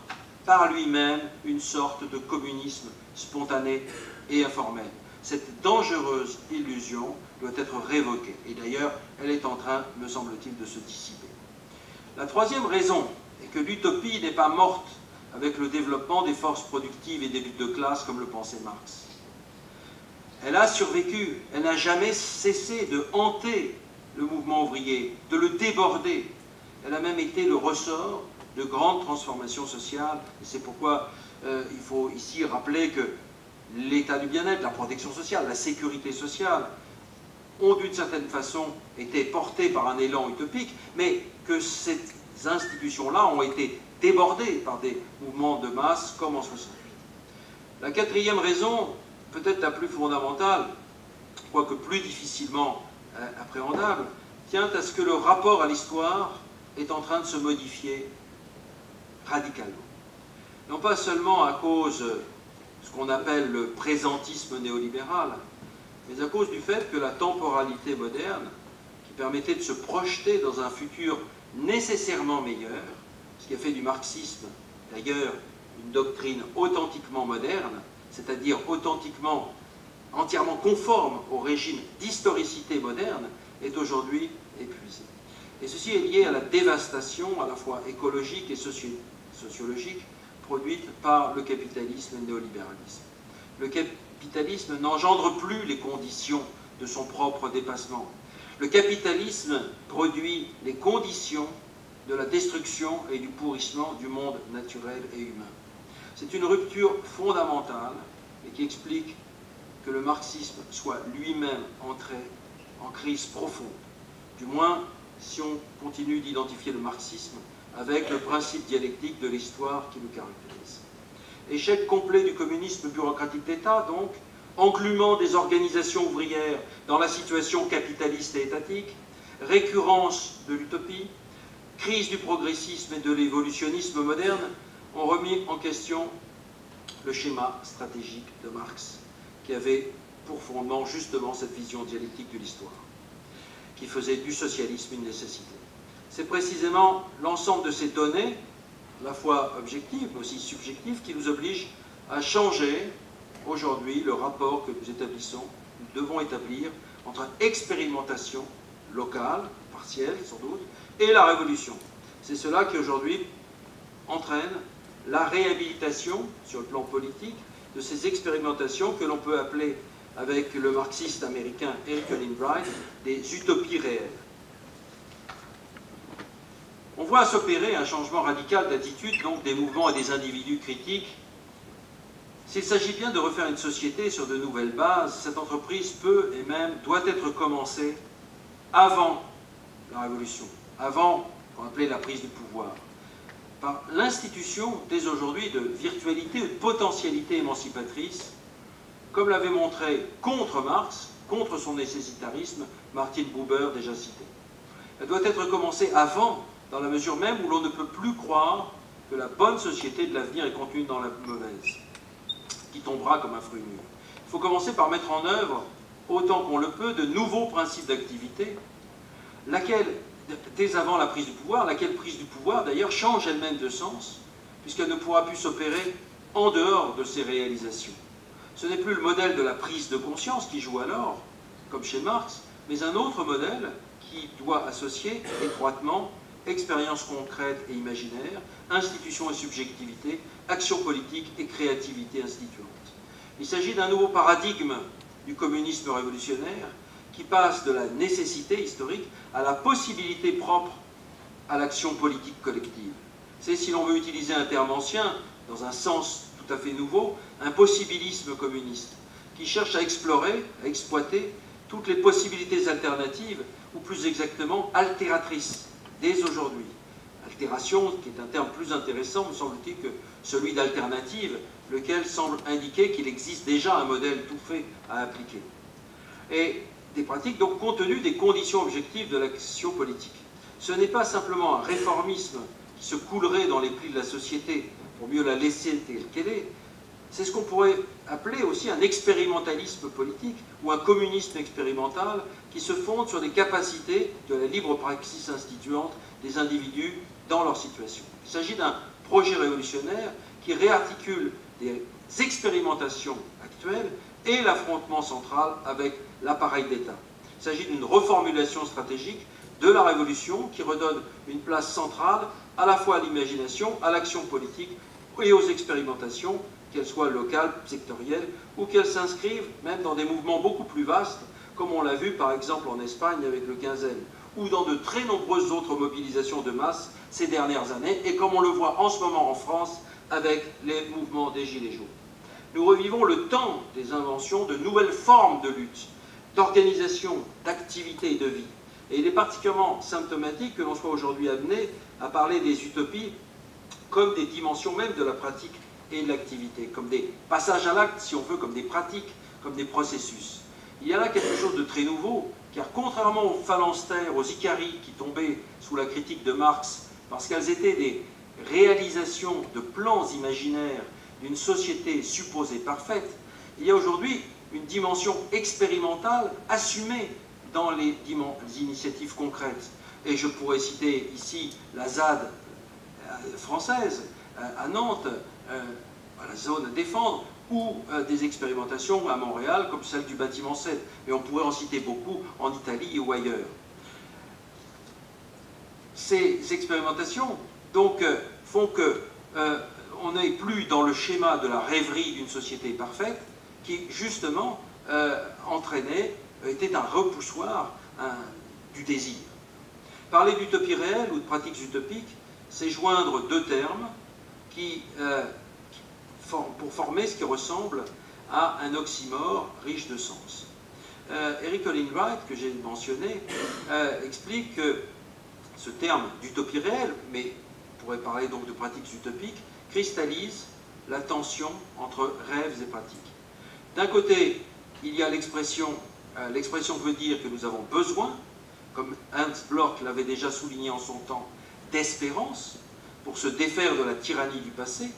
par lui-même une sorte de communisme spontané et informel. Cette dangereuse illusion doit être révoquée. Et d'ailleurs, elle est en train, me semble-t-il, de se dissiper. La troisième raison est que l'utopie n'est pas morte avec le développement des forces productives et des luttes de classe comme le pensait Marx. Elle a survécu, elle n'a jamais cessé de hanter le mouvement ouvrier, de le déborder. Elle a même été le ressort de grandes transformations sociales. C'est pourquoi euh, il faut ici rappeler que l'état du bien-être, la protection sociale, la sécurité sociale ont d'une certaine façon été portés par un élan utopique, mais que ces institutions-là ont été débordées par des mouvements de masse comme en 68. La quatrième raison, peut-être la plus fondamentale, quoique plus difficilement euh, appréhendable, tient à ce que le rapport à l'histoire est en train de se modifier radicalement. Non pas seulement à cause de ce qu'on appelle le présentisme néolibéral, mais à cause du fait que la temporalité moderne, qui permettait de se projeter dans un futur nécessairement meilleur, ce qui a fait du marxisme d'ailleurs une doctrine authentiquement moderne, c'est-à-dire authentiquement, entièrement conforme au régime d'historicité moderne, est aujourd'hui épuisée. Et ceci est lié à la dévastation à la fois écologique et sociologique produite par le capitalisme et le néolibéralisme. Le capitalisme n'engendre plus les conditions de son propre dépassement. Le capitalisme produit les conditions de la destruction et du pourrissement du monde naturel et humain. C'est une rupture fondamentale et qui explique que le marxisme soit lui-même entré en crise profonde. Du moins, si on continue d'identifier le marxisme avec le principe dialectique de l'histoire qui nous caractérise. Échec complet du communisme bureaucratique d'État, donc, englument des organisations ouvrières dans la situation capitaliste et étatique, récurrence de l'utopie, crise du progressisme et de l'évolutionnisme moderne ont remis en question le schéma stratégique de Marx, qui avait pour fondement justement cette vision dialectique de l'histoire, qui faisait du socialisme une nécessité. C'est précisément l'ensemble de ces données, à la fois objectives mais aussi subjectives, qui nous obligent à changer aujourd'hui le rapport que nous établissons, nous devons établir entre expérimentation locale, partielle sans doute, et la révolution. C'est cela qui aujourd'hui entraîne la réhabilitation sur le plan politique de ces expérimentations que l'on peut appeler, avec le marxiste américain Eric Olin Bright, des utopies réelles. On voit s'opérer un changement radical d'attitude donc des mouvements et des individus critiques. S'il s'agit bien de refaire une société sur de nouvelles bases, cette entreprise peut et même doit être commencée avant la Révolution, avant qu'on appelait la prise du pouvoir, par l'institution dès aujourd'hui de virtualité ou de potentialité émancipatrice, comme l'avait montré contre Marx, contre son nécessitarisme, Martin Buber déjà cité. Elle doit être commencée avant, dans la mesure même où l'on ne peut plus croire que la bonne société de l'avenir est contenue dans la mauvaise, qui tombera comme un fruit mûr. Il faut commencer par mettre en œuvre, autant qu'on le peut, de nouveaux principes d'activité, laquelle dès avant la prise du pouvoir, laquelle prise du pouvoir d'ailleurs change elle-même de sens, puisqu'elle ne pourra plus s'opérer en dehors de ses réalisations. Ce n'est plus le modèle de la prise de conscience qui joue alors, comme chez Marx, mais un autre modèle qui doit associer étroitement expérience concrète et imaginaire, institution et subjectivité, action politique et créativité instituante. Il s'agit d'un nouveau paradigme du communisme révolutionnaire qui passe de la nécessité historique à la possibilité propre à l'action politique collective. C'est, si l'on veut utiliser un terme ancien, dans un sens tout à fait nouveau, un possibilisme communiste, qui cherche à explorer, à exploiter toutes les possibilités alternatives, ou plus exactement altératrices, dès aujourd'hui. Altération, qui est un terme plus intéressant, me semble-t-il, que celui d'alternative, lequel semble indiquer qu'il existe déjà un modèle tout fait à appliquer. Et des pratiques, donc, compte tenu des conditions objectives de l'action politique. Ce n'est pas simplement un réformisme qui se coulerait dans les plis de la société pour mieux la laisser telle qu'elle est, c'est ce qu'on pourrait appeler aussi un expérimentalisme politique ou un communisme expérimental qui se fonde sur les capacités de la libre praxis instituante des individus dans leur situation. Il s'agit d'un projet révolutionnaire qui réarticule des expérimentations actuelles et l'affrontement central avec l'appareil d'État. Il s'agit d'une reformulation stratégique de la révolution qui redonne une place centrale à la fois à l'imagination, à l'action politique et aux expérimentations qu'elles soient locales, sectorielles, ou qu'elles s'inscrivent même dans des mouvements beaucoup plus vastes, comme on l'a vu par exemple en Espagne avec le quinzaine, ou dans de très nombreuses autres mobilisations de masse ces dernières années, et comme on le voit en ce moment en France avec les mouvements des Gilets jaunes. Nous revivons le temps des inventions de nouvelles formes de lutte, d'organisation, d'activité et de vie. Et il est particulièrement symptomatique que l'on soit aujourd'hui amené à parler des utopies comme des dimensions même de la pratique et de l'activité, comme des passages à l'acte, si on veut, comme des pratiques, comme des processus. Il y a là quelque chose de très nouveau, car contrairement aux phalanstères, aux Icaries qui tombaient sous la critique de Marx, parce qu'elles étaient des réalisations de plans imaginaires d'une société supposée parfaite, il y a aujourd'hui une dimension expérimentale assumée dans les, initiatives concrètes. Et je pourrais citer ici la ZAD euh, française euh, à Nantes, euh, la zone à défendre, ou des expérimentations à Montréal, comme celle du bâtiment 7. Et on pourrait en citer beaucoup en Italie ou ailleurs. Ces expérimentations, donc, font que n'est plus dans le schéma de la rêverie d'une société parfaite, qui, justement, entraînait, était un repoussoir du désir. Parler d'utopie réelle ou de pratiques utopiques, c'est joindre deux termes, qui, euh, pour former ce qui ressemble à un oxymore riche de sens. Euh, Eric Olin que j'ai mentionné, euh, explique que ce terme d'utopie réelle, mais on pourrait parler donc de pratiques utopiques, cristallise la tension entre rêves et pratiques. D'un côté, il y a l'expression, l'expression veut dire que nous avons besoin, comme Hans Bloch l'avait déjà souligné en son temps, d'espérance, pour se défaire de la tyrannie du passé,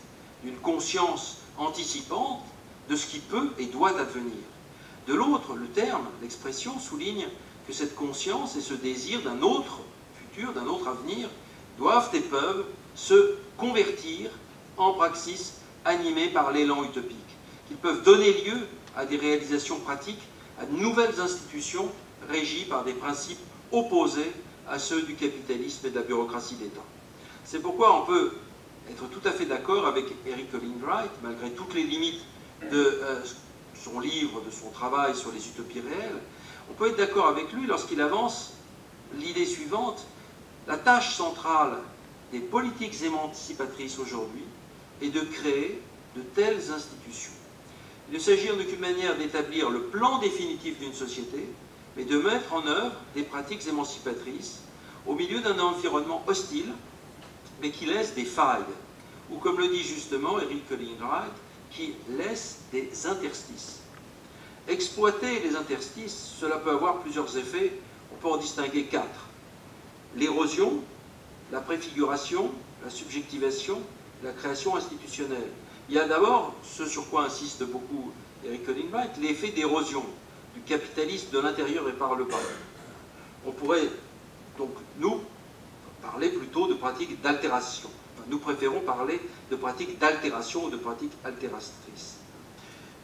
d'une conscience anticipante de ce qui peut et doit advenir. De l'autre, le terme, l'expression souligne que cette conscience et ce désir d'un autre futur, d'un autre avenir, doivent et peuvent se convertir en praxis animée par l'élan utopique, qu'ils peuvent donner lieu à des réalisations pratiques, à de nouvelles institutions régies par des principes opposés à ceux du capitalisme et de la bureaucratie d'État. C'est pourquoi on peut être tout à fait d'accord avec Eric Olin Wright, malgré toutes les limites de euh, son livre, de son travail sur les utopies réelles. On peut être d'accord avec lui lorsqu'il avance l'idée suivante la tâche centrale des politiques émancipatrices aujourd'hui est de créer de telles institutions. Il ne s'agit en aucune manière d'établir le plan définitif d'une société, mais de mettre en œuvre des pratiques émancipatrices au milieu d'un environnement hostile mais qui laisse des failles, ou comme le dit justement Eric Wright, qui laisse des interstices. Exploiter les interstices, cela peut avoir plusieurs effets, on peut en distinguer quatre. L'érosion, la préfiguration, la subjectivation, la création institutionnelle. Il y a d'abord, ce sur quoi insiste beaucoup Eric Wright, l'effet d'érosion du capitalisme de l'intérieur et par le bas. On pourrait donc, nous, parler plutôt de pratiques d'altération. nous préférons parler de pratiques d'altération ou de pratiques altératrices.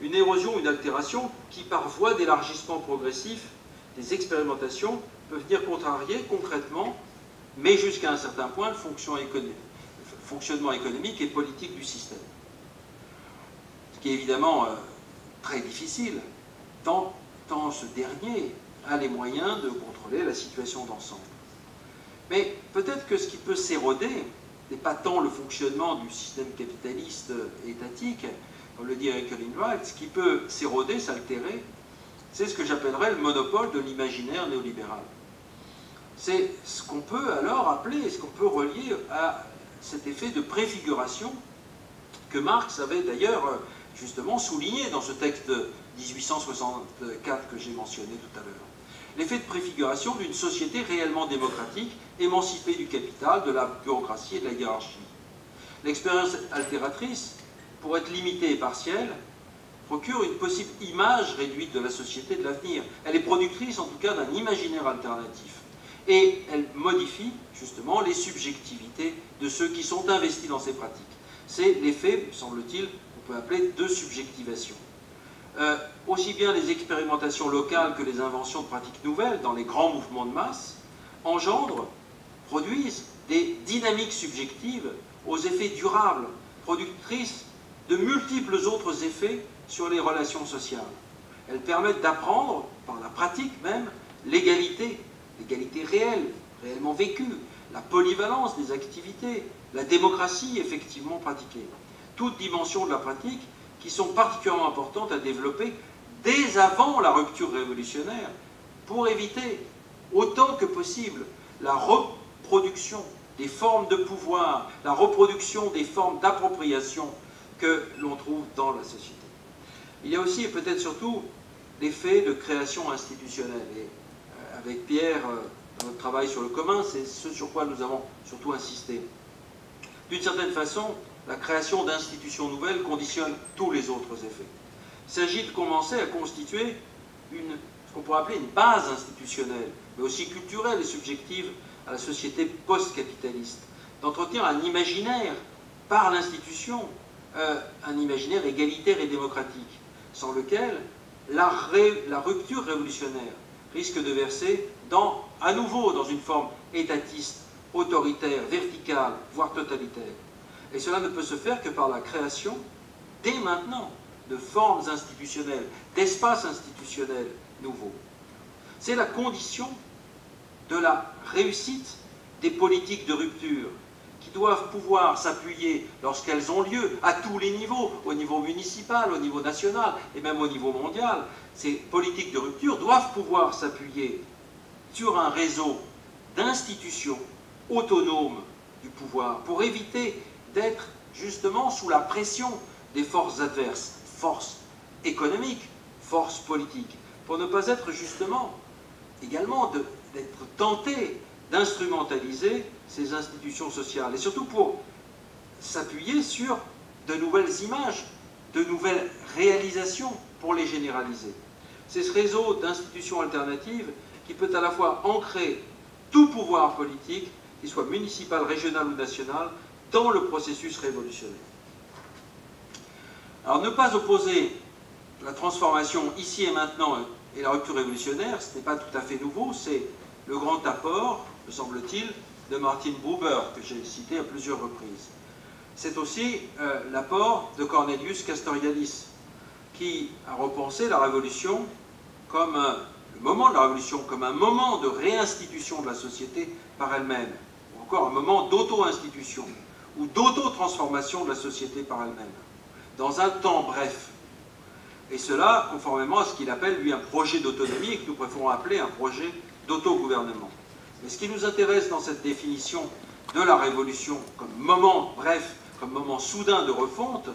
Une érosion, une altération qui, par voie d'élargissement progressif des expérimentations, peuvent venir contrarier concrètement, mais jusqu'à un certain point, le fonctionnement économique et politique du système. Qui est évidemment euh, très difficile, tant, tant ce dernier a les moyens de contrôler la situation d'ensemble. Mais peut-être que ce qui peut s'éroder n'est pas tant le fonctionnement du système capitaliste étatique, comme le dit Eric Wright, ce qui peut s'éroder, s'altérer, c'est ce que j'appellerais le monopole de l'imaginaire néolibéral. C'est ce qu'on peut alors appeler, ce qu'on peut relier à cet effet de préfiguration que Marx avait d'ailleurs euh, justement souligné dans ce texte de 1864 que j'ai mentionné tout à l'heure. L'effet de préfiguration d'une société réellement démocratique, émancipée du capital, de la bureaucratie et de la hiérarchie. L'expérience altératrice, pour être limitée et partielle, procure une possible image réduite de la société de l'avenir. Elle est productrice en tout cas d'un imaginaire alternatif. Et elle modifie justement les subjectivités de ceux qui sont investis dans ces pratiques. C'est l'effet, semble-t-il, qu'on peut appeler de subjectivation. Euh, aussi bien les expérimentations locales que les inventions de pratiques nouvelles dans les grands mouvements de masse engendrent, produisent des dynamiques subjectives aux effets durables, productrices de multiples autres effets sur les relations sociales. Elles permettent d'apprendre, par la pratique même, l'égalité, l'égalité réelle, réellement vécue, la polyvalence des activités, la démocratie effectivement pratiquée. Toutes dimensions de la pratique qui sont particulièrement importantes à développer dès avant la rupture révolutionnaire pour éviter autant que possible la reproduction des formes de pouvoir, la reproduction des formes d'appropriation que l'on trouve dans la société. Il y a aussi et peut-être surtout l'effet de création institutionnelle. Et euh, avec Pierre, euh, notre travail sur le commun, c'est ce sur quoi nous avons surtout insisté. D'une certaine façon, la création d'institutions nouvelles conditionne tous les autres effets. Il s'agit de commencer à constituer une, ce qu'on pourrait appeler une base institutionnelle, mais aussi culturelle et subjective à la société post-capitaliste, d'entretenir un imaginaire par l'institution, euh, un imaginaire égalitaire et démocratique, sans lequel la, rupture révolutionnaire risque de verser à nouveau dans une forme étatiste, autoritaire, verticale, voire totalitaire. Et cela ne peut se faire que par la création, dès maintenant, de formes institutionnelles, d'espaces institutionnels nouveaux. C'est la condition de la réussite des politiques de rupture qui doivent pouvoir s'appuyer lorsqu'elles ont lieu à tous les niveaux, au niveau municipal, au niveau national et même au niveau mondial. Ces politiques de rupture doivent pouvoir s'appuyer sur un réseau d'institutions autonomes du pouvoir pour éviter d'être justement sous la pression des forces adverses, forces économiques, forces politiques, pour ne pas être justement également tenté d'instrumentaliser ces institutions sociales, et surtout pour s'appuyer sur de nouvelles images, de nouvelles réalisations pour les généraliser. C'est ce réseau d'institutions alternatives qui peut à la fois ancrer tout pouvoir politique, qu'il soit municipal, régional ou national, dans le processus révolutionnaire. Alors ne pas opposer la transformation ici et maintenant et la rupture révolutionnaire, ce n'est pas tout à fait nouveau, c'est le grand apport, me semble-t-il, de Martin Buber, que j'ai cité à plusieurs reprises. C'est aussi euh, l'apport de Cornelius Castoriadis, qui a repensé la Révolution comme le moment de la Révolution, comme un moment de réinstitution de la société par elle-même, ou encore un moment d'auto-institution ou d'auto-transformation de la société par elle-même, dans un temps bref. Et cela conformément à ce qu'il appelle, lui, un projet d'autonomie et que nous préférons appeler un projet d'autogouvernement. Mais ce qui nous intéresse dans cette définition de la révolution comme moment bref, comme moment soudain de refonte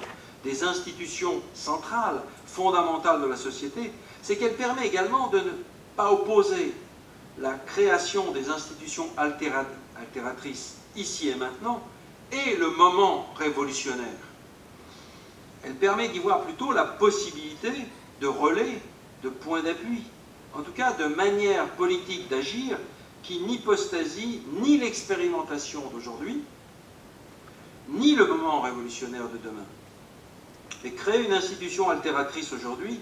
des institutions centrales, fondamentales de la société, c'est qu'elle permet également de ne pas opposer la création des institutions altératrices ici et maintenant et le moment révolutionnaire. Elle permet d'y voir plutôt la possibilité de relais, de points d'appui, en tout cas de manière politique d'agir qui n'hypostasie ni l'expérimentation d'aujourd'hui, ni le moment révolutionnaire de demain. Et créer une institution altératrice aujourd'hui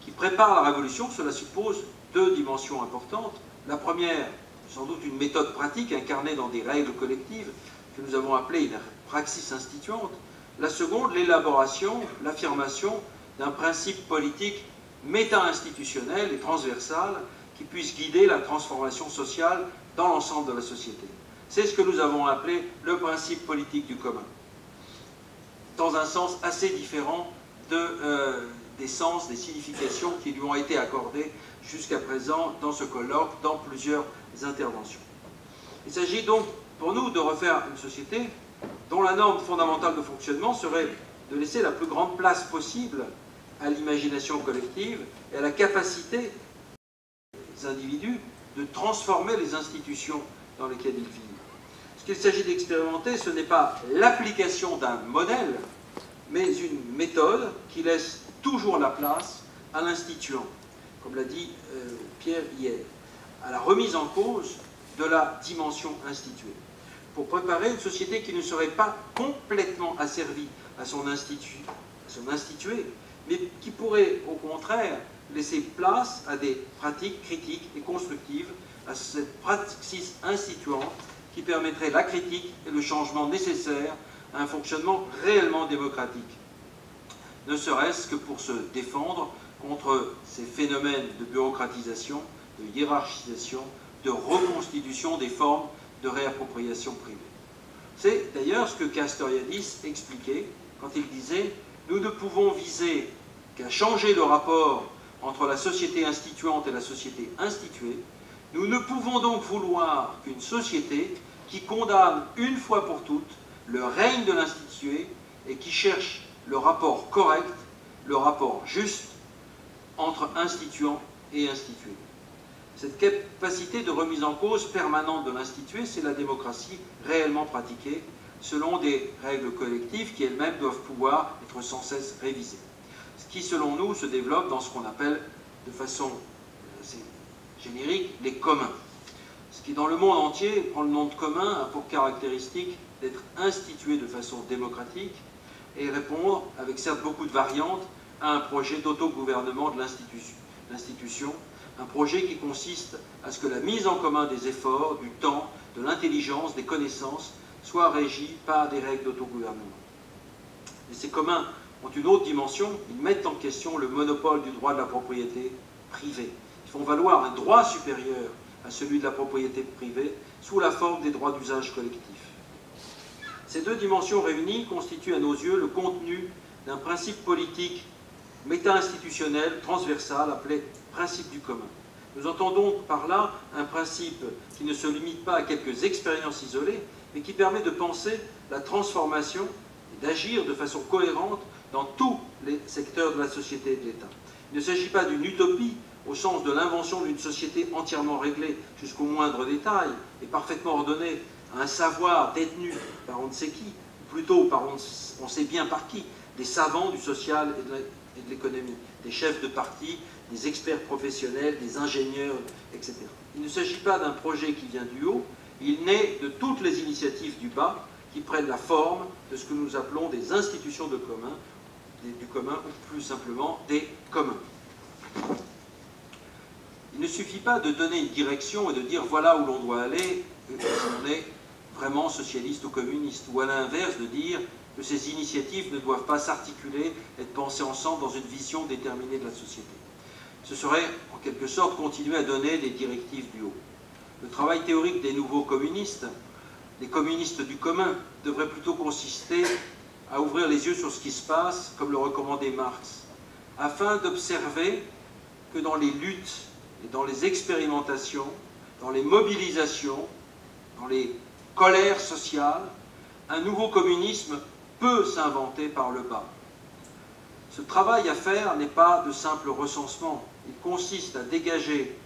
qui prépare la révolution, cela suppose deux dimensions importantes. La première, sans doute une méthode pratique incarnée dans des règles collectives, que nous avons appelé une praxis instituante. La seconde, l'élaboration, l'affirmation d'un principe politique méta-institutionnel et transversal qui puisse guider la transformation sociale dans l'ensemble de la société. C'est ce que nous avons appelé le principe politique du commun, dans un sens assez différent euh, des sens, des significations qui lui ont été accordées jusqu'à présent dans ce colloque, dans plusieurs interventions. Il s'agit donc pour nous de refaire une société dont la norme fondamentale de fonctionnement serait de laisser la plus grande place possible à l'imagination collective et à la capacité des individus de transformer les institutions dans lesquelles ils vivent. Ce qu'il s'agit d'expérimenter, ce n'est pas l'application d'un modèle, mais une méthode qui laisse toujours la place à l'instituant, comme l'a dit euh, Pierre hier, à la remise en cause de la dimension instituée, pour préparer une société qui ne serait pas complètement asservie à son, institut, institué, mais qui pourrait au contraire laisser place à des pratiques critiques et constructives, à cette praxis instituante qui permettrait la critique et le changement nécessaire à un fonctionnement réellement démocratique. Ne serait-ce que pour se défendre contre ces phénomènes de bureaucratisation, de hiérarchisation, de reconstitution des formes de réappropriation privée. C'est d'ailleurs ce que Castoriadis expliquait quand il disait « Nous ne pouvons viser qu'à changer le rapport entre la société instituante et la société instituée, nous ne pouvons donc vouloir qu'une société qui condamne une fois pour toutes le règne de l'institué et qui cherche le rapport correct, le rapport juste entre instituant et institué. Cette capacité de remise en cause permanente de l'institué, c'est la démocratie réellement pratiquée selon des règles collectives qui elles-mêmes doivent pouvoir être sans cesse révisées. Ce qui, selon nous, se développe dans ce qu'on appelle de façon générique les communs. Ce qui, dans le monde entier, prend le nom de commun, a pour caractéristique d'être institué de façon démocratique et répondre, avec certes beaucoup de variantes, à un projet d'autogouvernement de l'institution un projet qui consiste à ce que la mise en commun des efforts, du temps, de l'intelligence, des connaissances, soit régie par des règles d'autogouvernement. Et ces communs ont une autre dimension, ils mettent en question le monopole du droit de la propriété privée. Ils font valoir un droit supérieur à celui de la propriété privée sous la forme des droits d'usage collectif. Ces deux dimensions réunies constituent à nos yeux le contenu d'un principe politique méta-institutionnel transversal appelé principe du commun. Nous entendons par là un principe qui ne se limite pas à quelques expériences isolées, mais qui permet de penser la transformation et d'agir de façon cohérente dans tous les secteurs de la société et de l'État. Il ne s'agit pas d'une utopie au sens de l'invention d'une société entièrement réglée jusqu'au moindre détail et parfaitement ordonnée à un savoir détenu par on ne sait qui, ou plutôt par on, sait bien par qui, des savants du social et de l'économie, des chefs de parti, des experts professionnels, des ingénieurs, etc. Il ne s'agit pas d'un projet qui vient du haut, il naît de toutes les initiatives du bas qui prennent la forme de ce que nous appelons des institutions de commun, du commun ou plus simplement des communs. Il ne suffit pas de donner une direction et de dire voilà où l'on doit aller si on est vraiment socialiste ou communiste, ou à l'inverse de dire que ces initiatives ne doivent pas s'articuler, être pensées ensemble dans une vision déterminée de la société ce serait en quelque sorte continuer à donner des directives du haut. Le travail théorique des nouveaux communistes, des communistes du commun, devrait plutôt consister à ouvrir les yeux sur ce qui se passe, comme le recommandait Marx, afin d'observer que dans les luttes et dans les expérimentations, dans les mobilisations, dans les colères sociales, un nouveau communisme peut s'inventer par le bas. Ce travail à faire n'est pas de simple recensement, il consiste à dégager,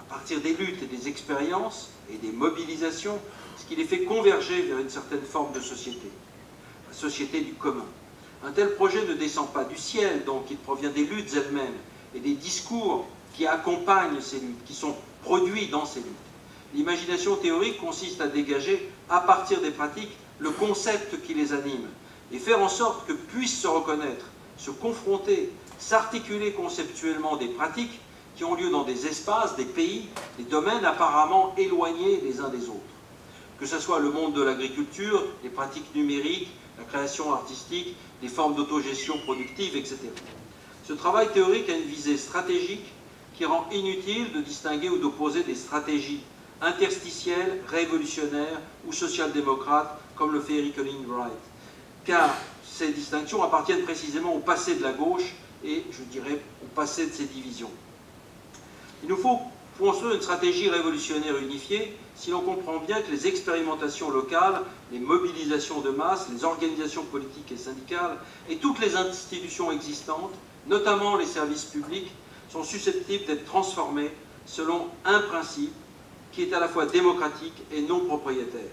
à partir des luttes et des expériences et des mobilisations, ce qui les fait converger vers une certaine forme de société, la société du commun. Un tel projet ne descend pas du ciel, donc il provient des luttes elles-mêmes et des discours qui accompagnent ces luttes, qui sont produits dans ces luttes. L'imagination théorique consiste à dégager, à partir des pratiques, le concept qui les anime et faire en sorte que puissent se reconnaître, se confronter s'articuler conceptuellement des pratiques qui ont lieu dans des espaces, des pays, des domaines apparemment éloignés les uns des autres. Que ce soit le monde de l'agriculture, les pratiques numériques, la création artistique, les formes d'autogestion productive, etc. Ce travail théorique a une visée stratégique qui rend inutile de distinguer ou d'opposer des stratégies interstitielles, révolutionnaires ou social-démocrates, comme le fait Eric Wright. Car ces distinctions appartiennent précisément au passé de la gauche et, je dirais, au passé de ces divisions. Il nous faut construire une stratégie révolutionnaire unifiée si l'on comprend bien que les expérimentations locales, les mobilisations de masse, les organisations politiques et syndicales et toutes les institutions existantes, notamment les services publics, sont susceptibles d'être transformées selon un principe qui est à la fois démocratique et non propriétaire.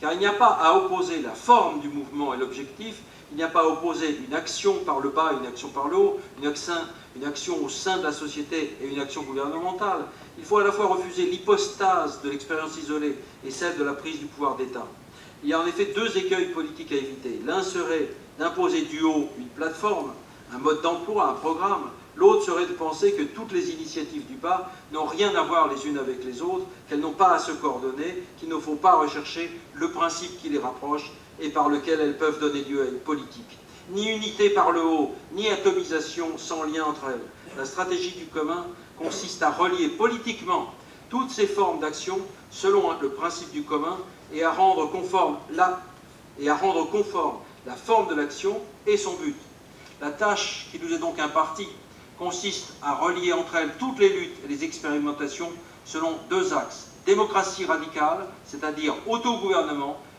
Car il n'y a pas à opposer la forme du mouvement et l'objectif, il n'y a pas à opposer une action par le bas une action par le haut, une action, une action au sein de la société et une action gouvernementale. Il faut à la fois refuser l'hypostase de l'expérience isolée et celle de la prise du pouvoir d'État. Il y a en effet deux écueils politiques à éviter. L'un serait d'imposer du haut une plateforme, un mode d'emploi, un programme, L'autre serait de penser que toutes les initiatives du bas n'ont rien à voir les unes avec les autres, qu'elles n'ont pas à se coordonner, qu'il ne faut pas rechercher le principe qui les rapproche et par lequel elles peuvent donner lieu à une politique. Ni unité par le haut, ni atomisation sans lien entre elles. La stratégie du commun consiste à relier politiquement toutes ces formes d'action selon le principe du commun et à rendre conforme la, et à rendre conforme la forme de l'action et son but. La tâche qui nous est donc impartie consiste à relier entre elles toutes les luttes et les expérimentations selon deux axes. Démocratie radicale, c'est-à-dire autogouvernement,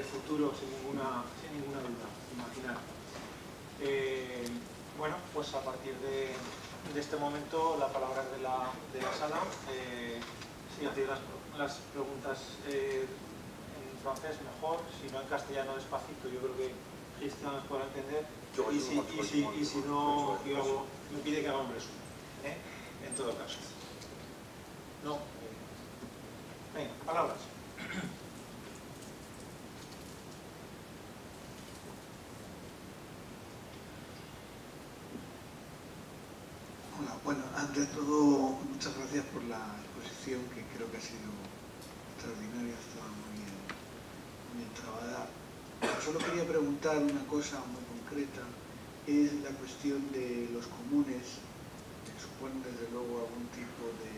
futuro, sin ninguna, sin ninguna duda, imaginar. Eh, bueno, pues a partir de, este momento la palabra de la, de la sala. Eh, si hacéis las, preguntas eh, en francés mejor, si no en castellano despacito, yo creo que Cristian nos podrá entender. Y si, y si, no, me pide que haga un resumen, en todo caso. No. Venga, palabras. Bueno, ante todo, muchas gracias por la exposición que creo que ha sido extraordinaria, estaba muy bien, muy bien. Solo quería preguntar una cosa muy concreta, es la cuestión de los comunes, que suponen desde luego algún tipo de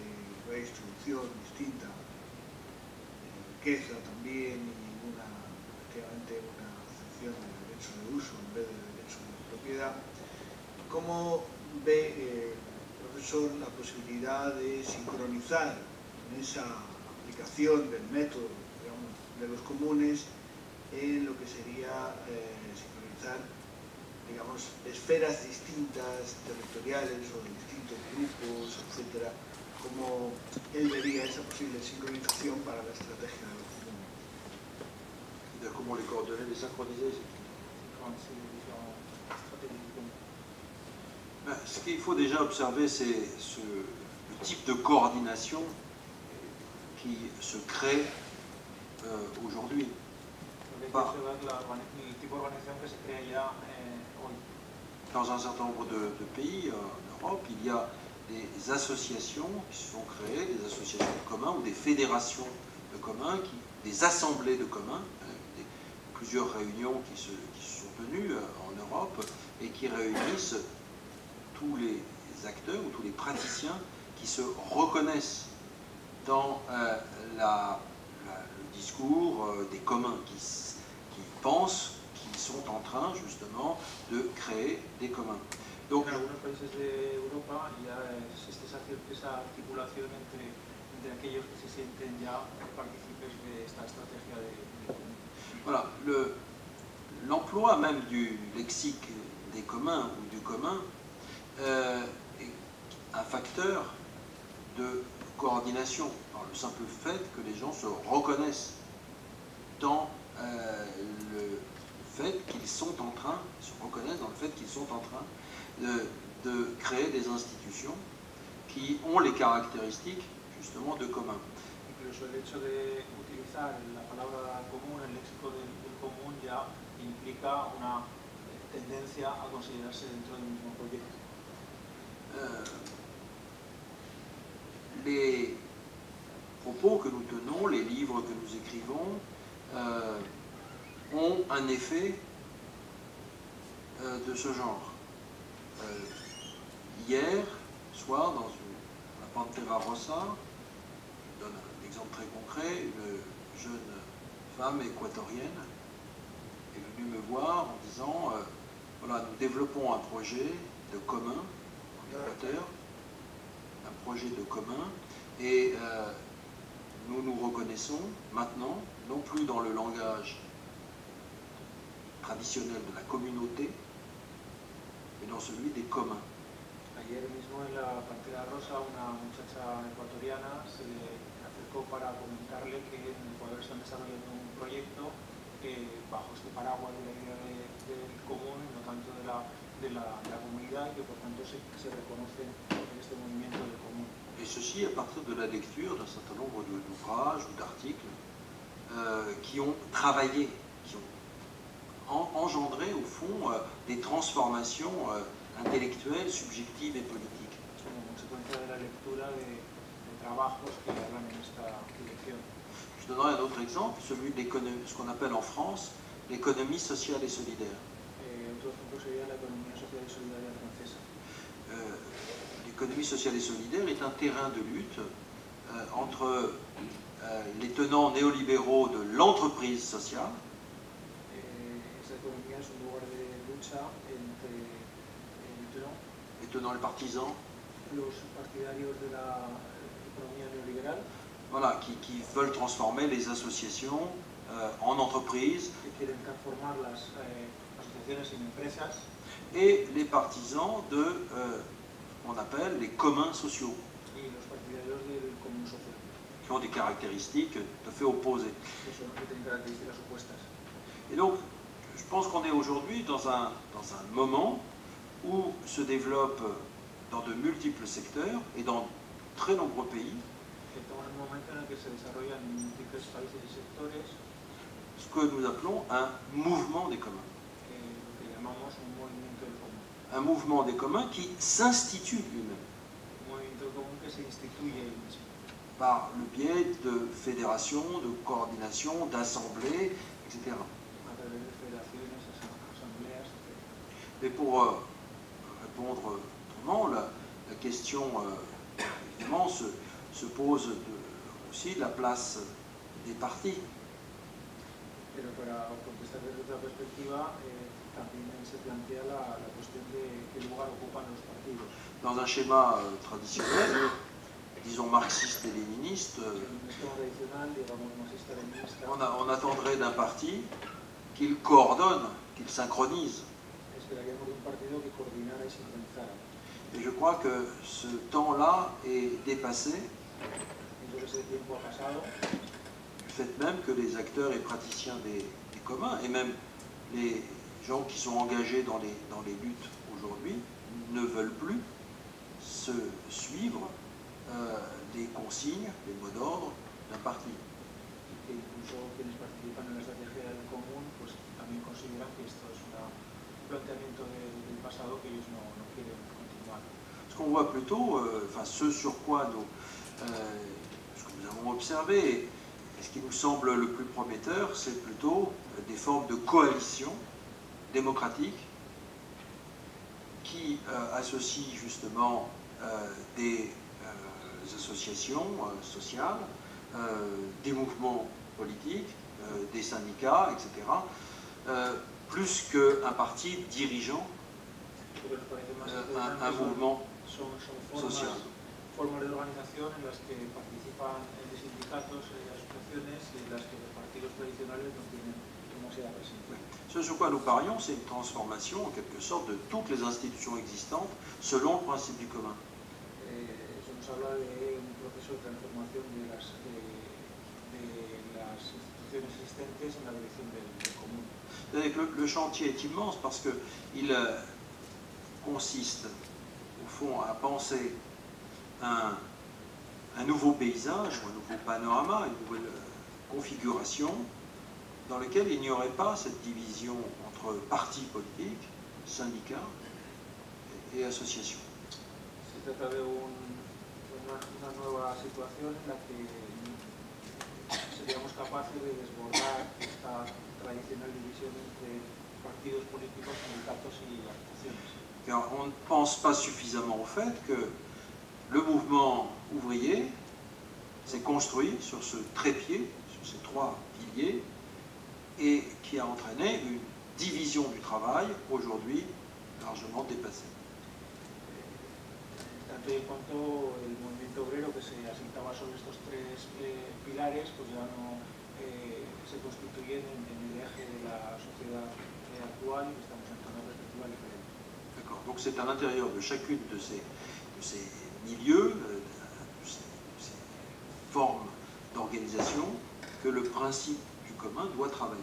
redistribución distinta, riqueza también y una, efectivamente una del derecho de uso en vez del derecho de propiedad. ¿Cómo ve eh, la posibilidad de sincronizar en esa aplicación del método de los comunes en lo que sería eh, sincronizar digamos, esferas distintas, territoriales o de distintos grupos, etcétera, cómo él vería esa posible sincronización para la estrategia de los comunes. De cómo les coordonner, les synchroniser. Ben, ce qu'il faut déjà observer, c'est ce, le type de coordination qui se crée euh, aujourd'hui. Dans un certain nombre de, de pays euh, en Europe, il y a des associations qui se sont créées, des associations de communs ou des fédérations de communs, qui, des assemblées de communs, euh, plusieurs réunions qui se, sont tenues euh, en Europe et qui réunissent tous les acteurs ou tous les praticiens qui se reconnaissent dans euh, la, le discours des communs, qui, qui pensent qu'ils sont en train justement de créer des communs. Donc, en algunos países de Europa ya existe esa articulación entre, entre, aquellos que se sienten ya partícipes de esta estrategia de, de... Voilà, l'emploi le, même du lexique des communs ou du commun euh, un facteur de coordination par le simple fait que les gens se reconnaissent dans euh, le fait qu'ils sont en train, se reconnaissent dans le fait qu'ils sont en train de, de, créer des institutions qui ont les caractéristiques justement de commun. Incluso el hecho de utilizar la palabra común, el léxico del, del común ya implica una tendencia a considerarse dentro del mismo proyecto. Euh, les propos que nous tenons, les livres que nous écrivons, euh, ont un effet euh, de ce genre. Hier soir, dans une, la Pantera Rosa, je donne un exemple très concret, une jeune femme équatorienne est venue me voir en disant voilà, nous développons un projet de commun Équateur, un projet de commun, et euh, nous nous reconnaissons maintenant, non plus dans le langage traditionnel de la communauté, mais dans celui des communs. Ayer mismo en la Pantera Rosa una muchacha ecuatoriana se acercó para comentarle que en Ecuador están desarrollando un proyecto eh, bajo este paraguas de la idea de- del común y no tanto de la, de la, la comunidad y que por tanto se, se reconocen en este movimiento del común. Et ceci à partir de la lecture d'un certain nombre d'ouvrages ou d'articles euh, qui ont travaillé, qui ont en- engendré au fond euh, des transformations euh, intellectuelles, subjectives et politiques. como consecuencia de la lectura de, de trabajos que hablan en esta dirección. Je donnerai un autre exemple, celui de ce qu'on appelle en France l'économie sociale et solidaire. Eh, otro ejemplo sería la economía social y solidaria francesa. Euh, l'économie sociale et solidaire est un terrain de lutte euh, entre euh, les tenants néolibéraux de l'entreprise sociale les tenants. les partisans. Voilà, qui, qui veulent transformer les associations euh, en entreprises. Eh, et les partisans de euh, qu'on appelle les communs sociaux, qui ont des caractéristiques tout à fait opposées. Et donc, je pense qu'on est aujourd'hui dans un, dans un moment où se développe dans de multiples secteurs et dans très nombreux pays ce que nous appelons un mouvement des communs. que lo que llamamos un mouvement des communs qui s'institue lui-même par le biais de fédérations, de coordination, d'assemblées, etc. Mais pour euh, répondre autrement, la, la question euh, évidemment se, se pose de- aussi de la place des partis. Pero para contestar desde otra perspectiva, eh, también se plantea la, la cuestión de qué lugar ocupan los partidos. Dans un schéma euh, traditionnel, disons marxiste et léniniste, euh, on, a- on attendrait d'un parti qu'il coordonne, qu'il synchronise. Et je crois que ce temps-là est dépassé du fait même que les acteurs et praticiens des, des communs, et même les gens qui sont engagés dans les, dans les luttes aujourd'hui, ne veulent plus se suivre euh, les consignes, les mots d'ordre d'un parti. Ce qu'on voit plutôt, euh, enfin ce sur quoi nous, euh, ce que nous avons observé, et ce qui nous semble le plus prometteur, c'est plutôt des formes de coalition démocratique qui euh, associent justement euh, des euh, associations euh, sociales, euh, des mouvements politiques, euh, des syndicats, etc., plus qu'un parti dirigeant un, un mouvement social. formas de organización en las que participan sindicatos asociaciones y las que los partidos tradicionales no tienen demasiada presencia. Ce sur quoi nous parions, c'est une transformation en quelque sorte de toutes les institutions existantes selon le principe du commun. Que le, le chantier est immense parce qu'il euh, consiste, au fond, à penser un, un nouveau paysage, un nouveau panorama, une nouvelle euh, configuration, dans lequel il n'y aurait pas cette division entre partis politiques, syndicats et, associations. Se trata de un, de un una, una nueva situación en la que seríamos capaces de desbordar esta tradicional división entre partidos políticos, sindicatos y asociaciones. Car on ne pense pas suffisamment au fait que le mouvement ouvrier s'est construit sur ce trépied, sur ces trois piliers, et qui a entraîné une division du travail aujourd'hui largement dépassée. Tanto y cuanto el movimiento obrero que se asentaba sobre estos tres eh, pilares, pues ya no eh, se constituyen en, en el eje de la sociedad eh, actual y estamos en una perspectiva diferente. D'accord. Donc c'est à l'intérieur de chacune de ces, de ces milieux, euh, de ces, de ces formes d'organisation, que le principe commun doit travailler.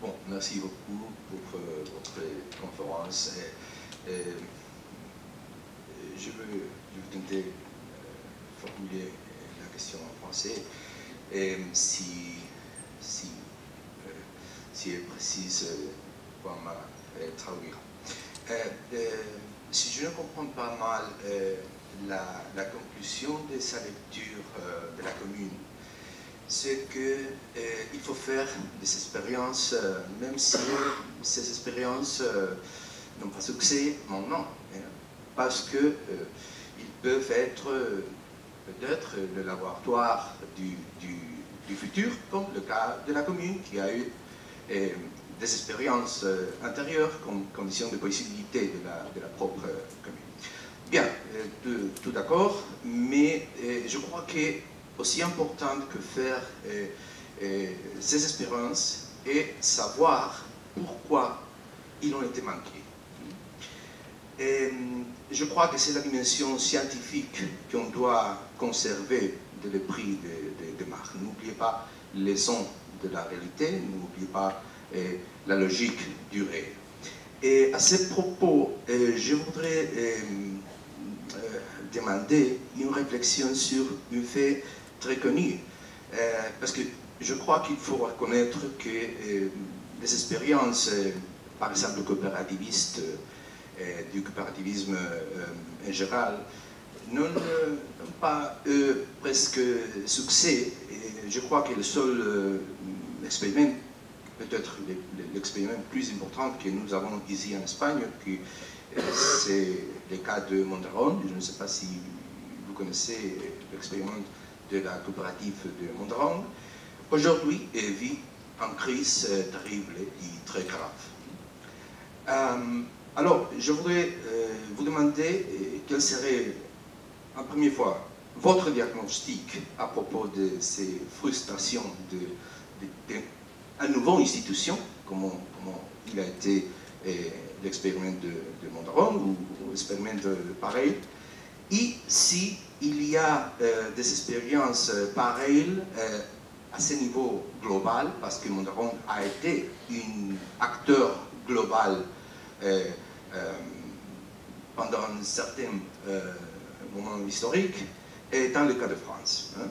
Bon, merci beaucoup pour euh, votre conférence. Et, et, je, veux, je veux tenter euh, formuler la question en français. Et si, si, si elle précise, euh, m'a euh. Euh, euh, si je ne comprends pas mal la, conclusion de sa lecture de la commune, c'est qu'il faut faire des expériences, même si ces expériences n'ont pas succès maintenant, hein, parce qu'ils peuvent être peut-être le laboratoire du futur, comme le cas de la commune qui a eu euh, des expériences euh, antérieures comme condition de possibilité de la, propre euh, commune. Bien, tout, d'accord, mais je crois que aussi important que faire ces expériences et savoir pourquoi ils ont été manqués. Je crois que c'est la dimension scientifique qu'on doit conserver de l'esprit de, de, de. N'oubliez pas les sons de la réalité, n'oubliez pas euh, la logique du réel. Et à ce propos, euh, je voudrais euh, demander une réflexion sur un fait très connu. Parce que je crois qu'il faut reconnaître que les expériences, par exemple coopérativistes, du coopérativisme en général, n'ont pas euh, presque succès. Je crois que le seul euh, expériment, peut-être le- le- l'expériment plus important que nous avons ici en Espagne, euh, c'est le cas de Mondragon. Je ne sais pas si vous connaissez l'expériment de la coopérative de Mondragon. Aujourd'hui, elle vit en crise euh, terrible et très grave. Alors, je voudrais vous demander euh, quel serait, en première fois, votre diagnostic à propos de ces frustrations de, de, nouveau institution, comment, comment il a été euh, l'expériment de, de Mondragon ou, ou l'expériment de et si il y a euh, des expériences euh, pareilles euh, à ce niveau global, parce que Mondragon a été un acteur global pendant un certain moment historique, et dans le cas de France. hein.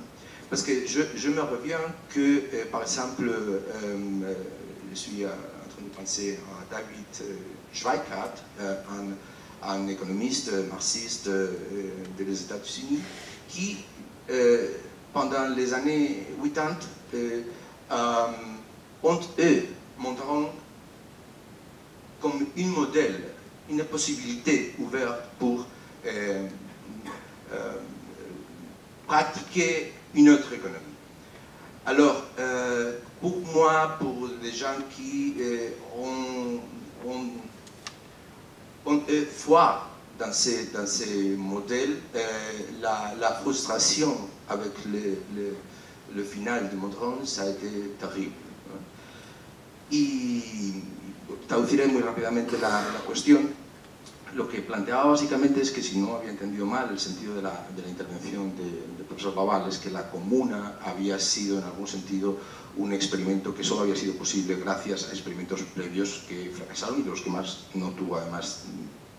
Parce que je, me reviens que, euh, par exemple, euh, euh, je suis en train de penser à David Schweikart, un, économiste marxiste des États-Unis, qui, pendant les années 80, euh, euh, ont, eux, montrant comme un modèle, une possibilité ouverte pour pratiquer une autre économie. Alors, euh, pour moi, pour les gens qui euh, ont, ont, ont euh, foi dans ces, dans ces modèles, la, frustration avec le, le, final de Mondron, ça a été terrible. Y traduciré muy rápidamente la, la cuestión. Lo que planteaba básicamente es que si no había entendido mal el sentido de la, de la intervención de- del profesor Laval, es que la comuna había sido en algún sentido un experimento que solo había sido posible gracias a experimentos previos que fracasaron y de los que más no tuvo además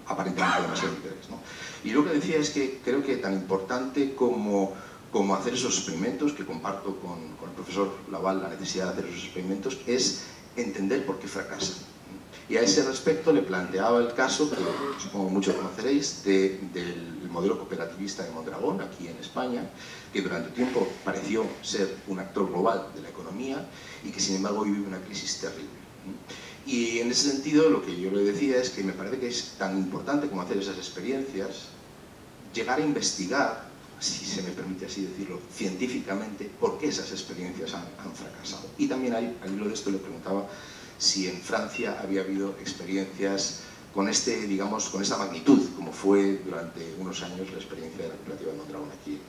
aparentemente demasiado interés. ¿no? Y lo que decía es que creo que tan importante como, cómo hacer esos experimentos, que comparto con, con el profesor Laval la necesidad de hacer esos experimentos, es entender por qué fracasan. Y a ese respecto le planteaba el caso, que supongo muchos conoceréis, de, del modelo cooperativista de Mondragón, aquí en España, que durante tiempo pareció ser un actor global de la economía y que sin embargo vive una crisis terrible. Y en ese sentido lo que yo le decía es que me parece que es tan importante como hacer esas experiencias, llegar a investigar, si se me permite así decirlo, científicamente, por qué esas experiencias han, fracasado. Y también al hilo de esto le preguntaba si en Francia había habido experiencias con este, digamos, con esta magnitud, como fue durante unos años la experiencia de la cooperativa de Mondragón aquí en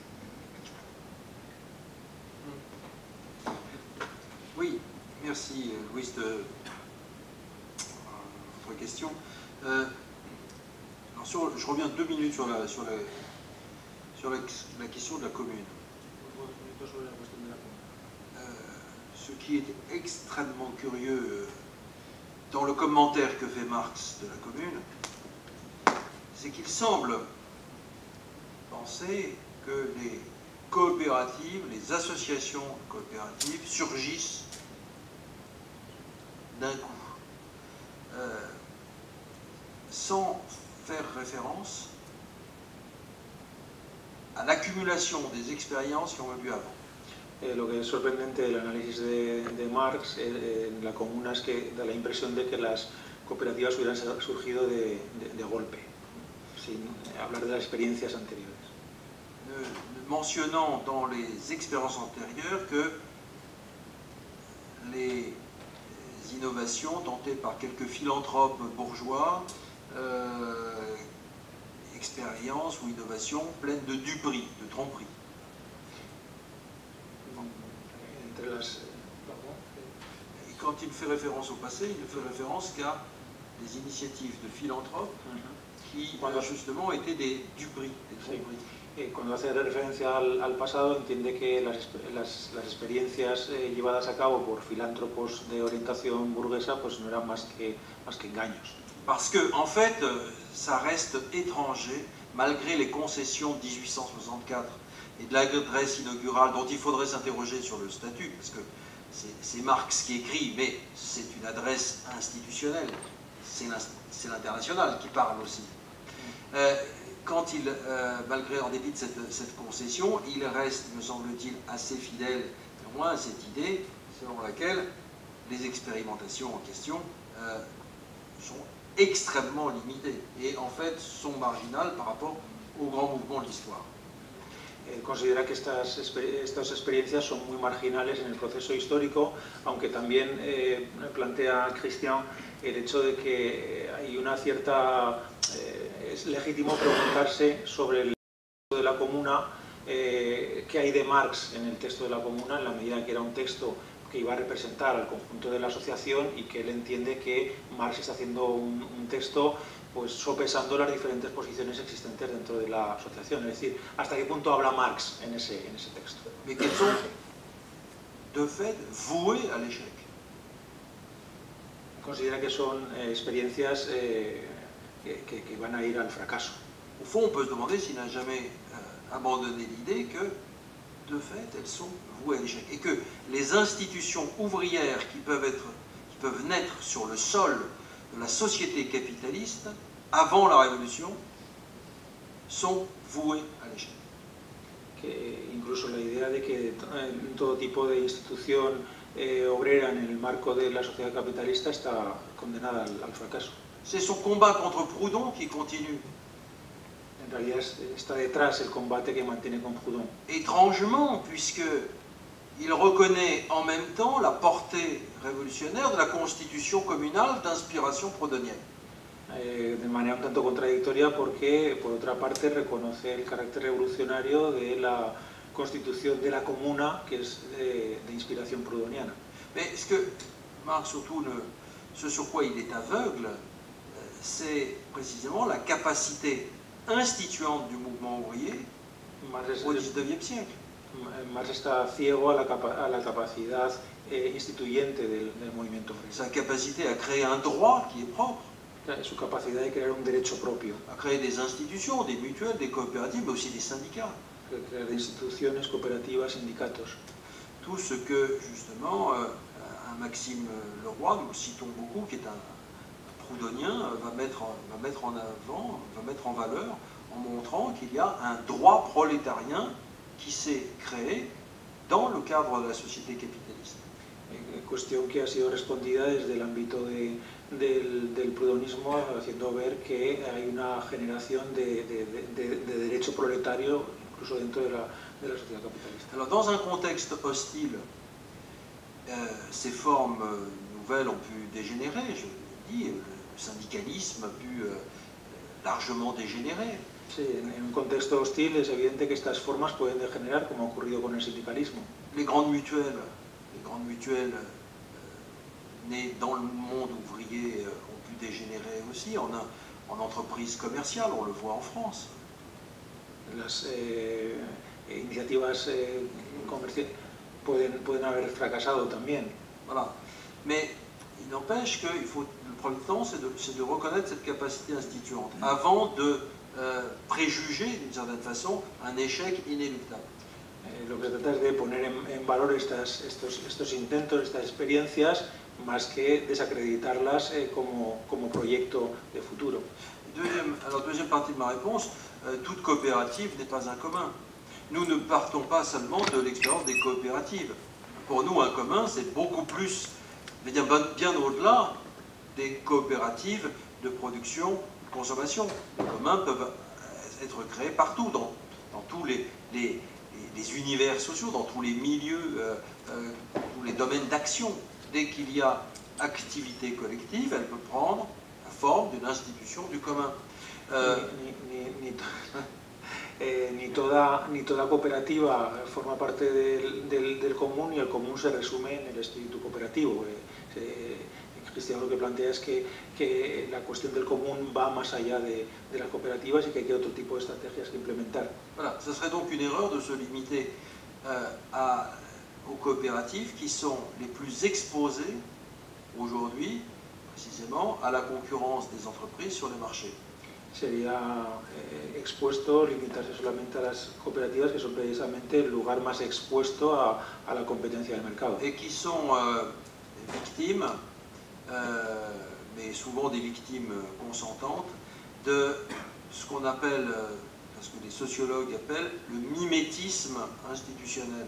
España. Oui, merci Louis de votre question. Euh, sur- je reviens deux minutes sur la, sur la, sur la, la question de la commune. Ce qui est extrêmement curieux euh, dans le commentaire que fait Marx de la commune, c'est qu'il semble penser que les coopératives, les associations coopératives surgissent d'un coup, Euh, sans faire référence à l'accumulation des expériences qui ont eu lieu avant. Eh, lo que es sorprendente del análisis de, de Marx eh, en la comuna es que da la impresión de que las cooperativas hubieran surgido de, de- de golpe, sin hablar de las experiencias anteriores. ne mentionnant dans les expériences antérieures que les innovations tentées par quelques philanthropes bourgeois, euh, expériences ou innovations pleines de duperie, de tromperie. Et quand il fait référence au passé, il ne fait référence qu'à des initiatives de philanthropes qui, Voilà. justement, étaient des duperies, des Sí. Eh, cuando hace referencia al, al pasado entiende que las, exp- las- las experiencias eh, llevadas a cabo por filántropos de orientación burguesa pues no eran más que, más que engaños. Parce que, en fait, euh, ça reste étranger, malgré les concessions de 1864 et de l'adresse inaugurale dont il faudrait s'interroger sur le statut, parce que c'est- Marx qui écrit, mais c'est une adresse institutionnelle, c'est l'international qui parle aussi. Euh, quand il, euh, malgré en dépit de cette, concession, il reste, me semble-t-il, assez fidèle néanmoins à cette idée selon laquelle les expérimentations en question euh, sont extrêmement limitées et en fait sont marginales par rapport au grand mouvement de l'histoire. Eh, considera que estas, estas experiencias son muy marginales en el proceso histórico, aunque también eh, plantea Cristian el hecho de que eh, hay una cierta... eh, es legítimo preguntarse sobre el texto de la comuna, qué hay de Marx en el texto de la comuna, en la medida que era un texto que iba a representar al conjunto de la asociación y que él entiende que Marx está haciendo un texto pues sopesando las diferentes posiciones existentes dentro de la asociación, es decir, hasta qué punto habla Marx en ese, en ese texto? Mais qu'elles sont de fait vouées à l'échec. Considera que son eh, experiencias eh, que, que- que van a ir al fracaso. Au fond, on peut se demander s'il n'a jamais euh, abandonné l'idée que, de fait, elles sont vouées à l'échec. Et que les institutions ouvrières qui peuvent, être, qui peuvent naître sur le sol de la société capitaliste, avant la Révolution, sont vouées à l'échec. que incluso la idea de que todo tipo de institución eh, obrera en el marco de la sociedad capitalista está condenada al, al fracaso. C'est son combat contre Proudhon qui continue. En realidad es- está detrás el combate que mantiene con Proudhon. Étrangement, puisque il reconnaît en même temps la portée révolutionnaire de la constitution communale d'inspiration proudhonienne. Eh, de manera un tanto contradictoria porque, por otra parte, reconoce el carácter revolucionario de la constitución de la comuna, que es de, de inspiración prudoniana. Mais ce que Marx surtout, ne- ce sur quoi il est aveugle, euh, c'est précisément la capacité instituante du mouvement ouvrier au XIXe siècle? Marx está ciego a la, capa- a la capacidad eh, instituyente del, del movimiento obrero, Sa capacité à créer un droit qui est propre, su capacidad de crear un derecho propio, à créer des institutions, des mutuelles, des coopératives, mais aussi des syndicats. crear instituciones, cooperativas, sindicatos. Tout ce que, justement, euh, un Maxime Leroy, nous le citons beaucoup, qui est un, un proudhonien, va mettre, va mettre en avant, va mettre en valeur, en montrant qu'il y a un droit prolétarien qui s'est créé dans le cadre de la société capitaliste. Eh, cuestión que ha sido respondida desde el ámbito de- del, del prudonismo, haciendo ver que hay una generación de, de- de- de- de derecho proletario incluso dentro de la, la sociedad capitalista. Alors, dans un contexte hostile, euh, ces formes nouvelles ont pu dégénérer, je l'ai dit, le syndicalisme a pu euh, largement dégénérer. Sí, en, un contexto hostil es evidente que estas formas pueden degenerar, como ha ocurrido con el sindicalismo. Les grandes mutuelles, les grandes mutuelles euh, nées dans le monde ouvrier euh, ont pu dégénérer aussi en, en entreprise commerciale, on le voit en France. Las eh, iniciativas eh, comerci- pueden, pueden haber fracasado también. Voilà. Mais il n'empêche qu'il faut, le premier temps, c'est de, de reconnaître cette capacité instituante avant de euh, préjuger, d'une certaine façon, un échec inéluctable. Eh, lo que trata es de poner en, en valor estas, estos, estos intentos, estas experiencias, más que desacreditarlas eh, como, como proyecto de futuro. Deuxième, alors, deuxième partie de ma réponse, euh, toute coopérative n'est pas un commun. Nous ne partons pas seulement de l'expérience des coopératives. Pour nous, un commun, c'est beaucoup plus, bien, bien au-delà des coopératives de production, consommation. Les communs peuvent être créés partout, dans, tous les, univers sociaux, dans tous les milieux, euh, euh, tous les domaines d'action. Dès qu'il y a activité collective, elle peut prendre la forme d'une institution du commun. Euh, eh, ni toda, ni toda cooperativa forma parte del, del- del común y el común se resume en el espíritu cooperativo. Eh, se- Cristiano lo que plantea es que, que la cuestión del común va más allá de, de las cooperativas y que hay otro tipo de estrategias que implementar. Voilà, ce serait donc une erreur de se limiter euh, à- aux coopératives qui sont les plus exposées aujourd'hui, précisément, à la concurrence des entreprises sur les marchés. Sería eh, expuesto limitarse solamente a las cooperativas que son precisamente el lugar más expuesto a, a la competencia del mercado. Et qui sont euh, victimes, euh, mais souvent des victimes consentantes, de ce qu'on appelle, euh, ce que les sociologues appellent le mimétisme institutionnel.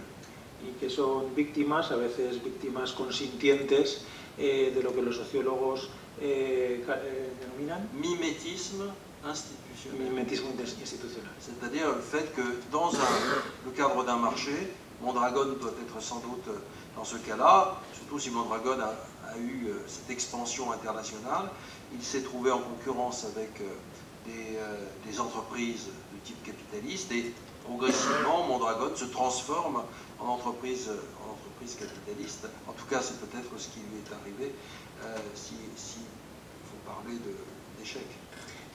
y que son víctimas, a veces víctimas consintientes, eh, de lo que los sociólogos eh, eh, denominan Mimétisme institutionnel. institucional. C'est-à-dire le fait que dans un- le cadre d'un marché, Mondragon doit être sans doute euh, dans ce cas-là, surtout si Mondragon a, a eu euh, cette expansion internationale, il s'est trouvé en concurrence avec euh, des, euh, des entreprises de type capitaliste et progressivement Mondragon se transforme en entreprise, en entreprise capitaliste. En tout cas, c'est peut-être ce qui lui est arrivé si, si faut parler d'échec.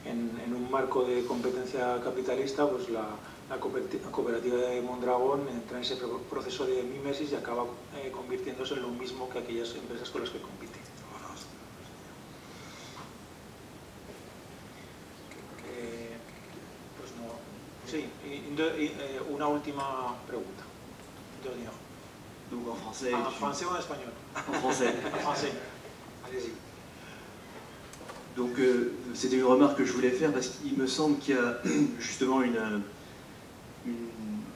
En, en un marco de competencia capitalista, pues la, la cooperati- la cooperativa de Mondragón entra en ese pro- proceso de mimesis y acaba eh, convirtiéndose en lo mismo que aquellas empresas con las que compite. Eh, pues no. Sí, y, eh, una última pregunta. Donc en français, En français ou en espagnol en français. En français. Allez-y. Donc euh, c'était une remarque que je voulais faire parce qu'il me semble qu'il y a justement une,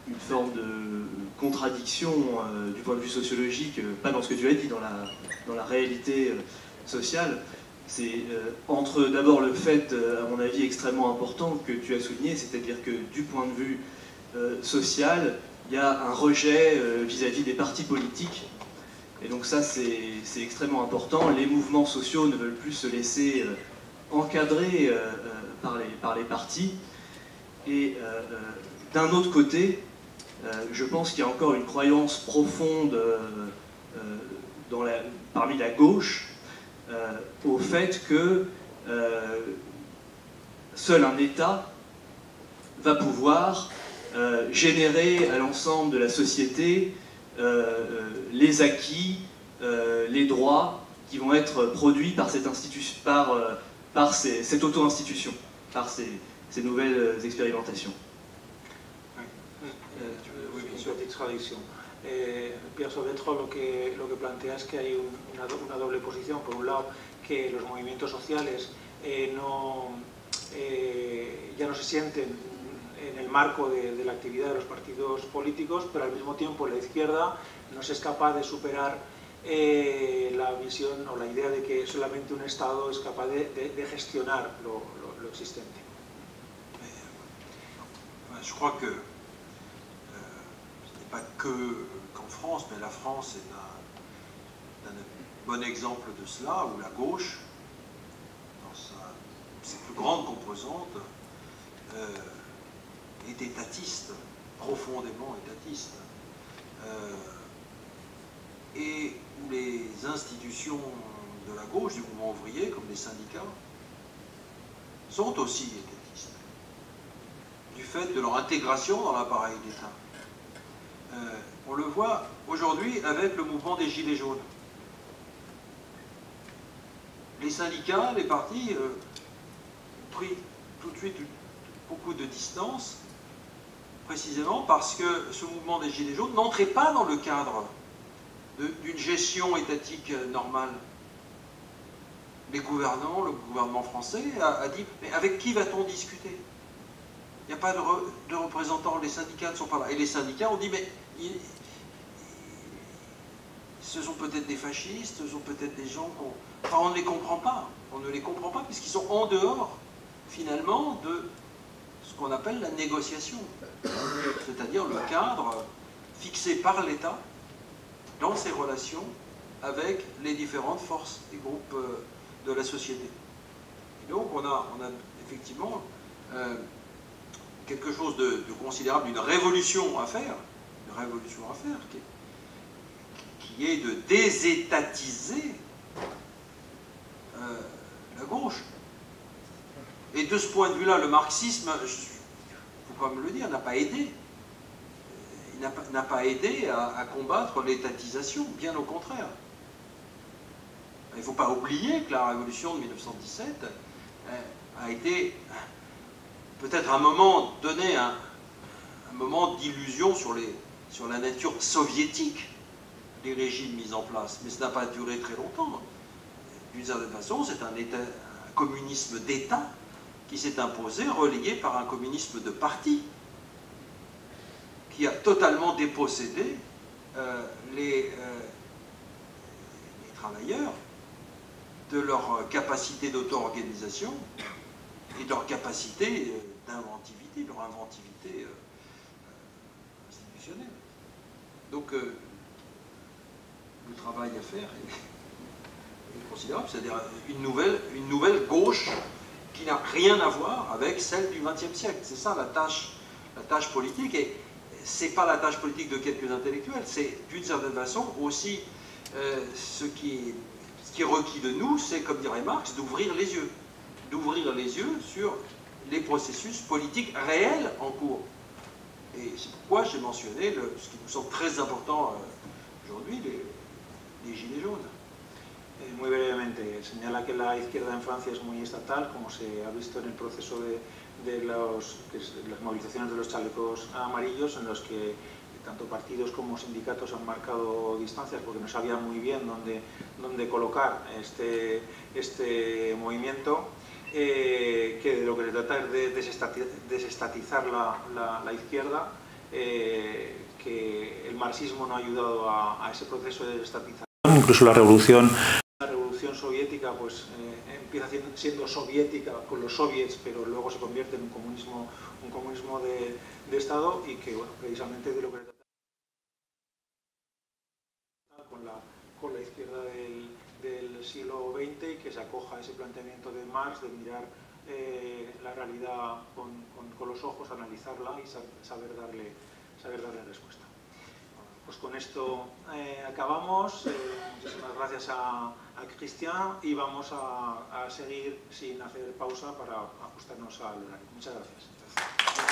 une, forme de contradiction euh, du point de vue sociologique, euh, pas dans ce que tu as dit, dans la, dans la réalité euh, sociale. C'est entre d'abord le fait, à mon avis, extrêmement important que tu as souligné, c'est-à-dire que du point de vue social, il y a un rejet vis-à-vis des partis politiques et donc ça, c'est extrêmement important. Les mouvements sociaux ne veulent plus se laisser encadrer par, les, par les partis. Et d'un autre côté, euh, je pense qu'il y a encore une croyance profonde euh, euh, parmi la gauche au fait que seul un État va pouvoir générer à l'ensemble de la société les acquis, les droits qui vont être produits par cette, auto-institution, par ces, nouvelles expérimentations. Une sûr. petite traducción. Eh, Vetro lo que, lo que plantea es que hay un- una, do- una doble posición. Por un lado, que los movimientos sociales eh, no, eh, ya no se sienten en el marco de, la actividad de los partidos políticos, pero al mismo tiempo la izquierda no se es capaz de superar eh, la visión o la idea de que solamente un Estado es capaz de, gestionar lo, lo- lo existente. Je crois que pas que qu'en France, mais la France est un, bon exemple de cela, où la gauche, dans ses plus grandes composantes, euh, est étatiste, profondément étatiste, Euh, et où les institutions de la gauche, du mouvement ouvrier, comme les syndicats, sont aussi étatistes du fait de leur intégration dans l'appareil d'État. Euh, on le voit aujourd'hui avec le mouvement des Gilets jaunes. Les syndicats, les partis euh, ont pris tout de suite beaucoup de distance, précisément parce que ce mouvement des Gilets jaunes n'entrait pas dans le cadre d'une gestion étatique normale. Les gouvernants, le gouvernement français a, a dit, mais avec qui va-t-on discuter? Il n'y a pas de, re- de représentants, les syndicats ne sont pas là. Et les syndicats ont dit, mais ce sont peut-être des fascistes, ce sont peut-être des gens qu'on... Enfin, on ne les comprend pas. On ne les comprend pas puisqu'ils sont en dehors, finalement, de ce qu'on appelle la négociation. C'est-à-dire le cadre fixé par l'État dans ses relations avec les différentes forces et groupes euh, de la société. Et donc, on a, on a effectivement... euh, quelque chose de, considérable, une révolution à faire, une révolution à faire, qui est, de désétatiser euh, la gauche. Et de ce point de vue-là, le marxisme, il ne faut pas me le dire, n'a pas aidé. Il n'a pas, aidé à, à combattre l'étatisation, bien au contraire. Il ne faut pas oublier que la révolution de 1917 euh, a été peut-être un moment donné, un, moment d'illusion sur, la nature soviétique des régimes mis en place. Mais ça n'a pas duré très longtemps. D'une certaine façon, c'est un, communisme d'État qui s'est imposé, relayé par un communisme de parti, qui a totalement dépossédé euh, les, euh, les travailleurs de leur capacité d'auto-organisation et leur capacité euh, d'inventivité, leur inventivité euh, euh, institutionnelle. Donc, le travail à faire est, considérable, c'est-à-dire une nouvelle, une nouvelle gauche qui n'a rien à voir avec celle du XXe siècle. C'est ça la tâche, la tâche politique, et c'est pas la tâche politique de quelques intellectuels, c'est d'une certaine façon aussi ce qui est requis de nous, c'est, comme dirait Marx, d'ouvrir les yeux d'ouvrir les yeux sur les processus politiques réels en cours. Et c'est pourquoi j'ai mentionné le- ce qui nous semble très important euh, aujourd'hui, les, les gilets jaunes. Eh, Muy brevemente, señala que la izquierda en Francia es muy estatal, como se ha visto en el proceso de, de los- las movilizaciones de los chalecos amarillos, en los que tanto partidos como sindicatos han marcado distancias porque no sabían muy bien dónde, dónde colocar este, este movimiento, eh, que de lo que se trata es de desestati- desestatizar la, la- la izquierda, eh, que el marxismo no ha ayudado a, a ese proceso de desestatización. Incluso la revolución la revolución soviética pues eh, empieza siendo, siendo soviética con los soviets, pero luego se convierte en un comunismo, un comunismo de, de Estado y que bueno, precisamente de lo que se trata con la, con la izquierda del siglo XX y que se acoja ese planteamiento de Marx de mirar eh, la realidad con, los ojos, analizarla y sa- saber darle, saber darle respuesta. Pues con esto eh, acabamos. Eh, muchísimas gracias a, a Cristian y vamos a seguir sin hacer pausa para ajustarnos al horario. Muchas gracias.